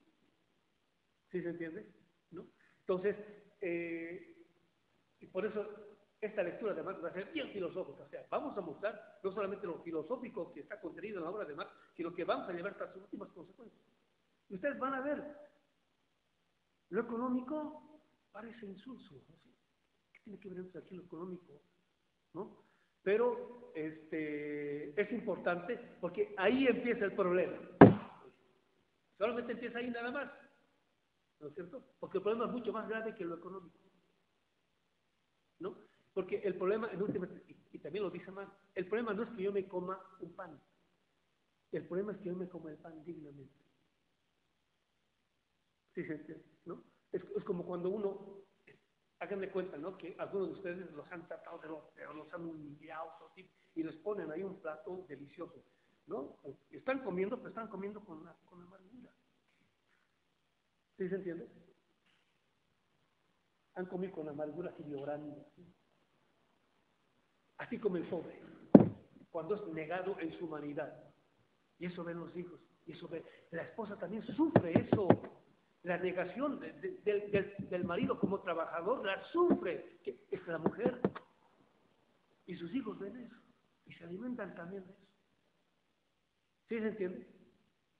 ¿Sí se entiende? ¿No? Entonces, eh, y por eso esta lectura de Marx va a ser bien filosófica. O sea, vamos a mostrar no solamente lo filosófico que está contenido en la obra de Marx, sino que vamos a llevar hasta sus últimas consecuencias. Y ustedes van a ver, lo económico parece insulso. ¿Qué tiene que ver aquí lo económico? ¿No? Pero este, es importante porque ahí empieza el problema. Solamente empieza ahí nada más. ¿No es cierto? Porque el problema es mucho más grave que lo económico. ¿No? Porque el problema, en última, y, también lo dice más, el problema no es que yo me coma un pan. El problema es que yo me coma el pan dignamente. ¿Sí se entiende? ¿No? Es, como cuando uno, háganme cuenta, ¿no? Que algunos de ustedes los han tratado de los los han humillado, y les ponen ahí un plato delicioso, ¿no? Están comiendo, pero están comiendo con, con amargura. ¿Sí se entiende? Han comido con amargura y llorando. Así como el pobre, cuando es negado en su humanidad. Y eso ven los hijos. Y eso ve. La esposa también sufre eso. La negación del, marido como trabajador la sufre. Que es la mujer. Y sus hijos ven eso. Y se alimentan también de eso. ¿Sí se entiende?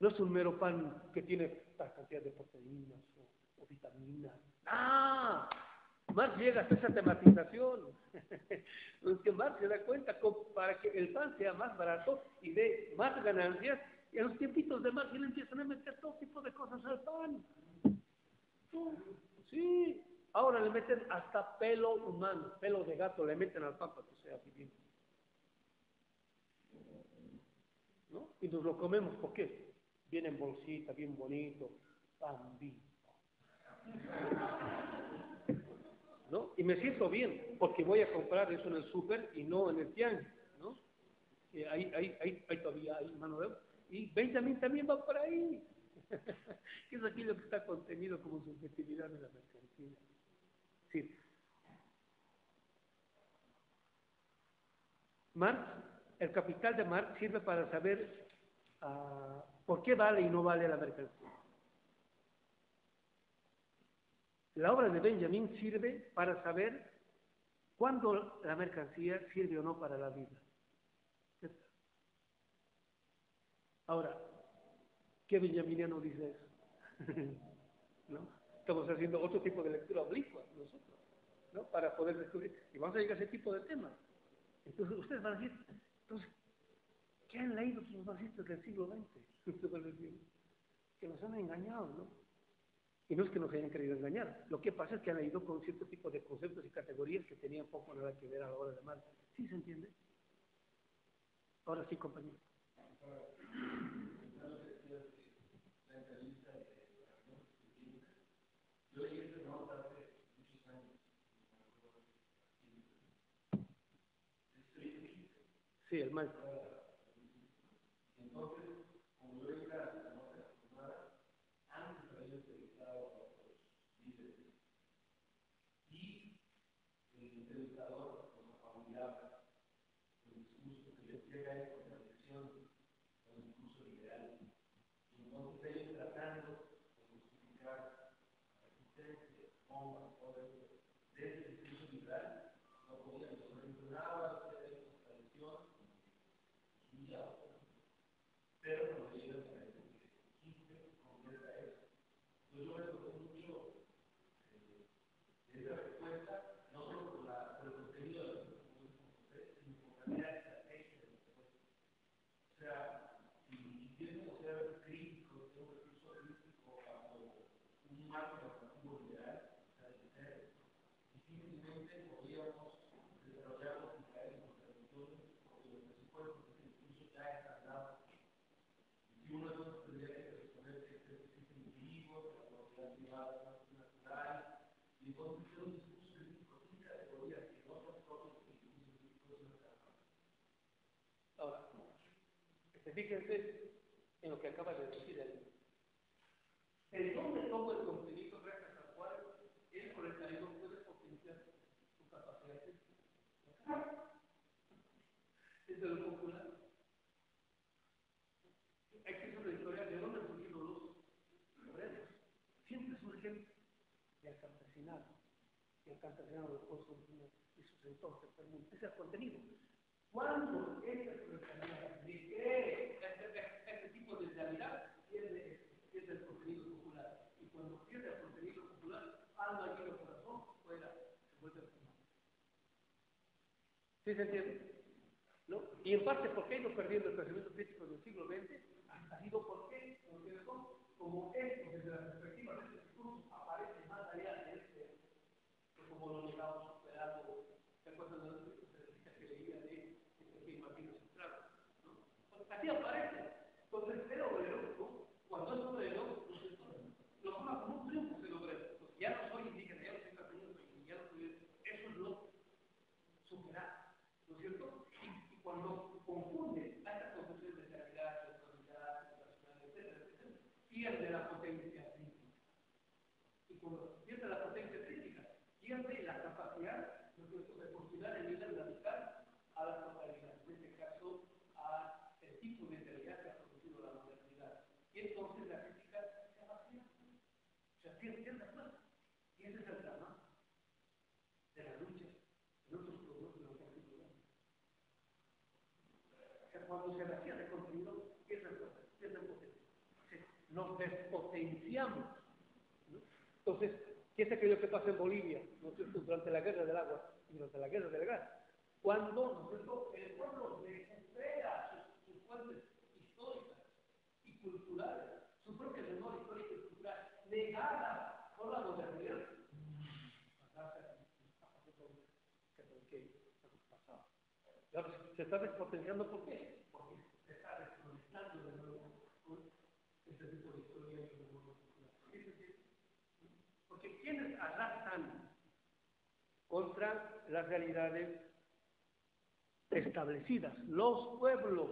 No es un mero pan que tiene tal cantidad de proteínas o, vitaminas. ¡Ah! Marx llega hasta esa tematización. [LAUGHS] que Marx se da cuenta para que el pan sea más barato y dé más ganancias, y en los tiempitos de Marx le empiezan a meter todo tipo de cosas al pan. Sí, ahora le meten hasta pelo humano, pelo de gato, le meten al pan para que sea divino. ¿No? Y nos lo comemos, ¿por qué? Viene en bolsita, bien bonito, vivo. ¿no? Y me siento bien, porque voy a comprar eso en el súper y no en el tianguis, ¿no? ahí, ahí, ahí, todavía hay mano de Y Benjamin también va por ahí. [LAUGHS] es aquí lo que está contenido como subjetividad de la mercancía. Sí. Marx, el capital de Marx sirve para saber uh, por qué vale y no vale la mercancía. La obra de Benjamin sirve para saber cuándo la mercancía sirve o no para la vida. Ahora, ¿qué benjaminiano dice eso? [LAUGHS] ¿No? Estamos haciendo otro tipo de lectura oblicua nosotros, ¿no? Para poder descubrir. Y vamos a llegar a ese tipo de temas. Entonces, ustedes van a decir, entonces, ¿qué han leído los marxistas del siglo XX? [LAUGHS] Que nos han engañado, ¿no? Y no es que nos hayan querido engañar. Lo que pasa es que han ido con cierto tipo de conceptos y categorías que tenían poco nada que ver a la hora de mal. ¿Sí se entiende? Ahora sí, compañero. Sí, el maestro. tratando de justificar la existencia de bombas, todo eso, Fíjense en lo que acaba de decir él. El de todo el contenido gracias al cual el proletariado puede potenciar su capacidad desde lo popular. Hacer una historia de dónde surgieron los obreros. Siempre surgen del campesinado. Y el campesinado después surge y sus entonces. Ese es el contenido. Cuando ese proletariado cree este tipo de realidad, pierde, pierde el contenido popular. Y cuando pierde el contenido popular, alma y el corazón, fuera, se vuelve a ¿Sí se entiende? ¿No? Y en parte, ¿por qué ha ido perdiendo el pensamiento crítico del siglo XX? Ha sido porque, como esto, desde la perspectiva de este discurso, aparece más allá de este, como lo negamos superado, ¿se acuerdan de Así aparece. Entonces, el obrero, cuando es obrero, lo toma como un triunfo el obrero. ya no soy indígena, ya no soy castellano, ya no soy. Eso es lo superar. ¿No es cierto? Y, cuando confunde a estas concepciones de calidad, sexualidad, nacional, etcétera, etcétera, pierde la potencia crítica. Y cuando pierde la potencia crítica, pierde la capacidad de postular el líder radical a la totalidad. En este caso, a el tipo de realidad que ha producido la modernidad. Y entonces la crítica se vacía. O sea, pierde, pierde fuerza. Y ese es el drama de la lucha de otros productos de los artículos. O sea, cuando se vacía de contenido, pierde fuerza, pierde potencia. Nos despotenciamos. ¿no? Entonces, ¿qué es aquello que pasa en Bolivia durante la guerra del agua y durante la guerra del gas? Cuando ¿no? el pueblo desespera fuentes históricas y culturales, su propia memoria histórica y cultural, negada por la modernidad. Se está despotenciando, ¿por qué? Porque se está desconectando de nuevo con este tipo de historia y de memoria cultural. Porque quienes arrasan contra las realidades establecidas, los pueblos,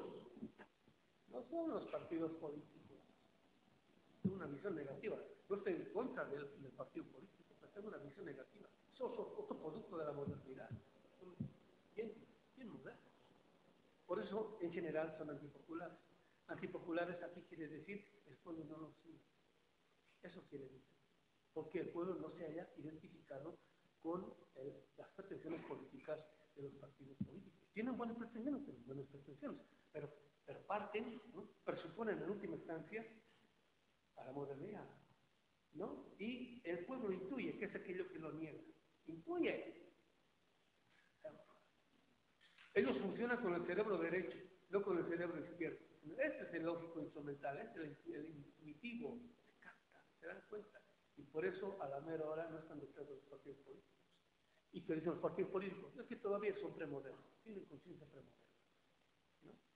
no son los partidos políticos. Es una visión negativa. Yo estoy en contra del, partido político, pero tengo una visión negativa. Son otro producto de la modernidad. Son bien, bien. Por eso, en general, son antipopulares. Antipopulares aquí quiere decir el pueblo no lo sigue. Eso quiere decir. Porque el pueblo no se haya identificado con las pretensiones políticas de los partidos políticos. Tienen buenas pretensiones, tienen buenas pretensiones, pero parten, presuponen en última instancia a la modernidad. ¿no? Y el pueblo intuye que es aquello que lo niega. Intuye. Ellos funcionan con el cerebro derecho, no con el cerebro izquierdo. Este es el lógico instrumental, este es el, intuitivo. Se capta, se dan cuenta. Y por eso a la mera hora no están detrás de los partidos políticos. Y que dicen los partidos políticos, es que todavía son premodernos, tienen conciencia premoderna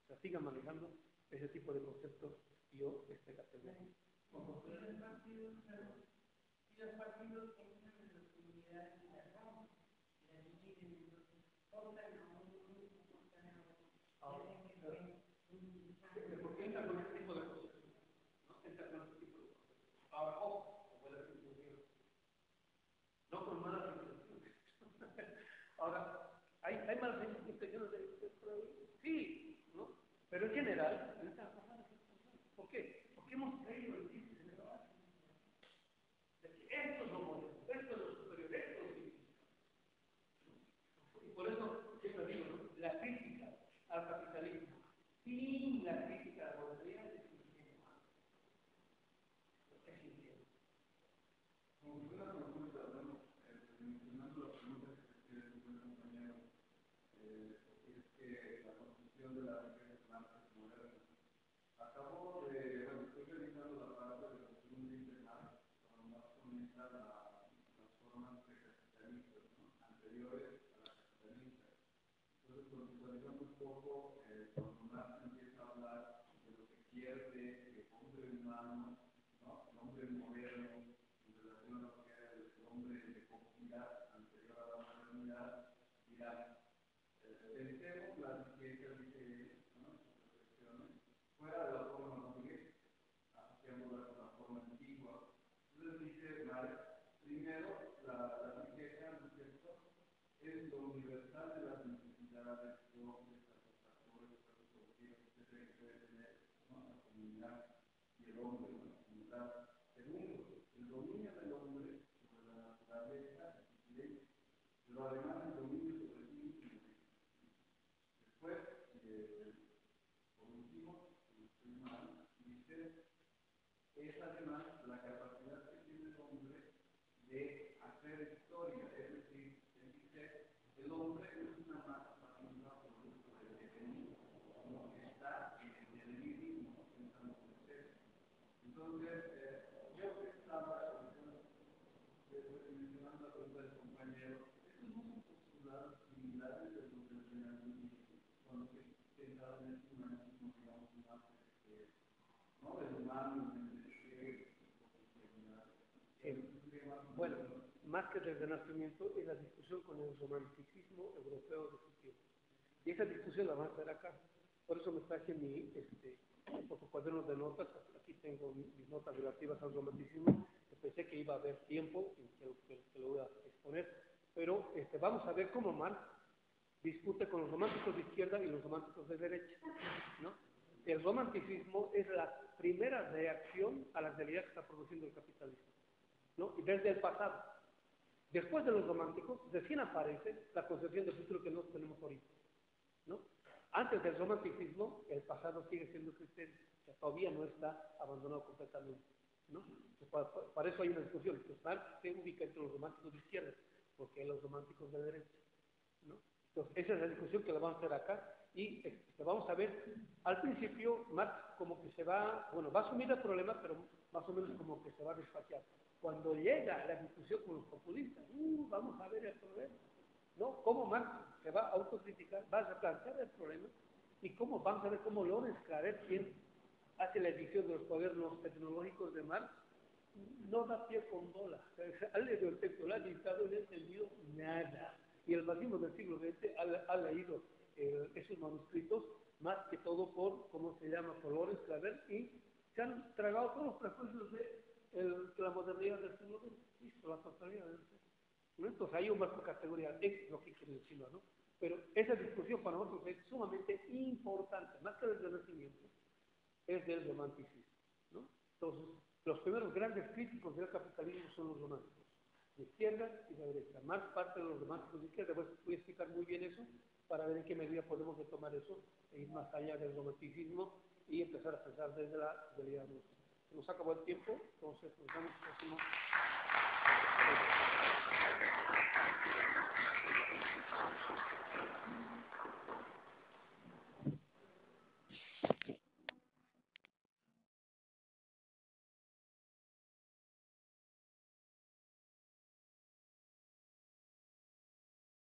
sea, sigan manejando ese tipo de conceptos y yo este categoría. Y los partidos que tienen la comunidad y y votan a un grupo, votan a otro. Porque entra con ese tipo de cosas, ¿no? Entra con ese tipo de cosas. Ahora, ojo, como la intención. No con malas intenciones. Ahora, ¿hay, hay malas intenciones de, de, de, Sí, pero en general, ¿por qué? Porque hemos creído en ti, Esto es lo moderno, esto es lo superior, esto es lo sin la crítica de la modernización es ingenuo. Es ingenuo.
Una consulta, ¿no? mencionando la pregunta que tiene el compañero, eh, es que la construcción de la riqueza blanca moderna. Acabo de, bueno, estoy revisando la parte de la segunda internacional, cuando más comienza la, las formas de capitalistas, ¿no? anteriores a la capitalista. Entonces, contextualizando un poco, eh, cuando Marx empieza a hablar de lo que pierde el hombre humano, ¿no? el hombre moderno, en relación a lo que era el hombre de comunidad anterior a la modernidad, dirá, eh, pensemos la riqueza, dice, ¿no? reflexiones, fuera de la forma burguesa, asociándola con la forma antigua. Entonces dice Marx, primero, la, la riqueza, ¿no es cierto?, es lo universal de las necesidades propias, satisfactorias, productivas, etcétera, que debe tener ¿no? la comunidad y el hombre, ¿no? la comunidad. Segundo, el dominio del hombre sobre la naturaleza y ley, pero además el dominio sobre sí mismo. Después, eh, por último, si no estoy mal, dice, es además la capacidad que tiene el hombre de hacer historia, es decir, él dice, el hombre es una masa pasiva producto del devenir, como que está en el devenir mismo, pensando en ser. Entonces, eh, yo estaba eh, mencionando la pregunta del compañero, estos no son postulados similares de los del renacimiento, cuando se pensaba en el humanismo, digamos, más este, ¿no? del humano, del deseo,
Eh, bueno, más que del renacimiento, es la discusión con el romanticismo europeo de su tiempo. Y esa discusión la vamos a hacer acá. Por eso me traje mi este, cuadernos de notas, aquí tengo mis notas relativas al romanticismo, pensé que iba a haber tiempo y que, lo voy a exponer, pero este, vamos a ver cómo Marx discute con los románticos de izquierda y los románticos de derecha. El romanticismo es la primera reacción a la realidad que está produciendo el capitalismo, ¿no? y desde el pasado. Después de los románticos, recién aparece la concepción del futuro que nosotros tenemos ahorita. Antes del romanticismo, el pasado sigue siendo cristiano, que todavía no está abandonado completamente. ¿no? Para, eso hay una discusión. Pues Marx se ubica entre los románticos de izquierda, porque los románticos de derecha. Entonces, esa es la discusión que la vamos a hacer acá. Y este, vamos a ver, al principio, Marx como que se va, bueno, va a asumir el problema, pero más o menos como que se va a despachar. Cuando llega la discusión con los populistas, uh, vamos a ver el problema. ¿no? Cómo Marx se va a autocriticar, va a plantear el problema y cómo vamos a ver cómo Lorenz Claret, quien hace la edición de los cuadernos tecnológicos de Marx, no da pie con bola. Ha leído el texto, lo ha dictado y no ha entendido nada. Y el marxismo del siglo XX ha, ha leído eh, esos manuscritos más que todo por, ¿cómo se llama?, por Lorenz Claret y se han tragado todos los prejuicios de el, la modernidad del siglo XX. La totalidad del siglo entonces hay un marco categorial, es lo que quiere decirlo, ¿no? Pero esa discusión para nosotros es sumamente importante, más que del renacimiento, es del romanticismo, ¿no? Entonces, los primeros grandes críticos del capitalismo son los románticos, de izquierda y de derecha. Más parte de los románticos de izquierda, voy a explicar muy bien eso, para ver en qué medida podemos retomar eso, e ir más allá del romanticismo y empezar a pensar desde la realidad nuestra. Nos acabó el tiempo, entonces nos vemos próximo. Thank you.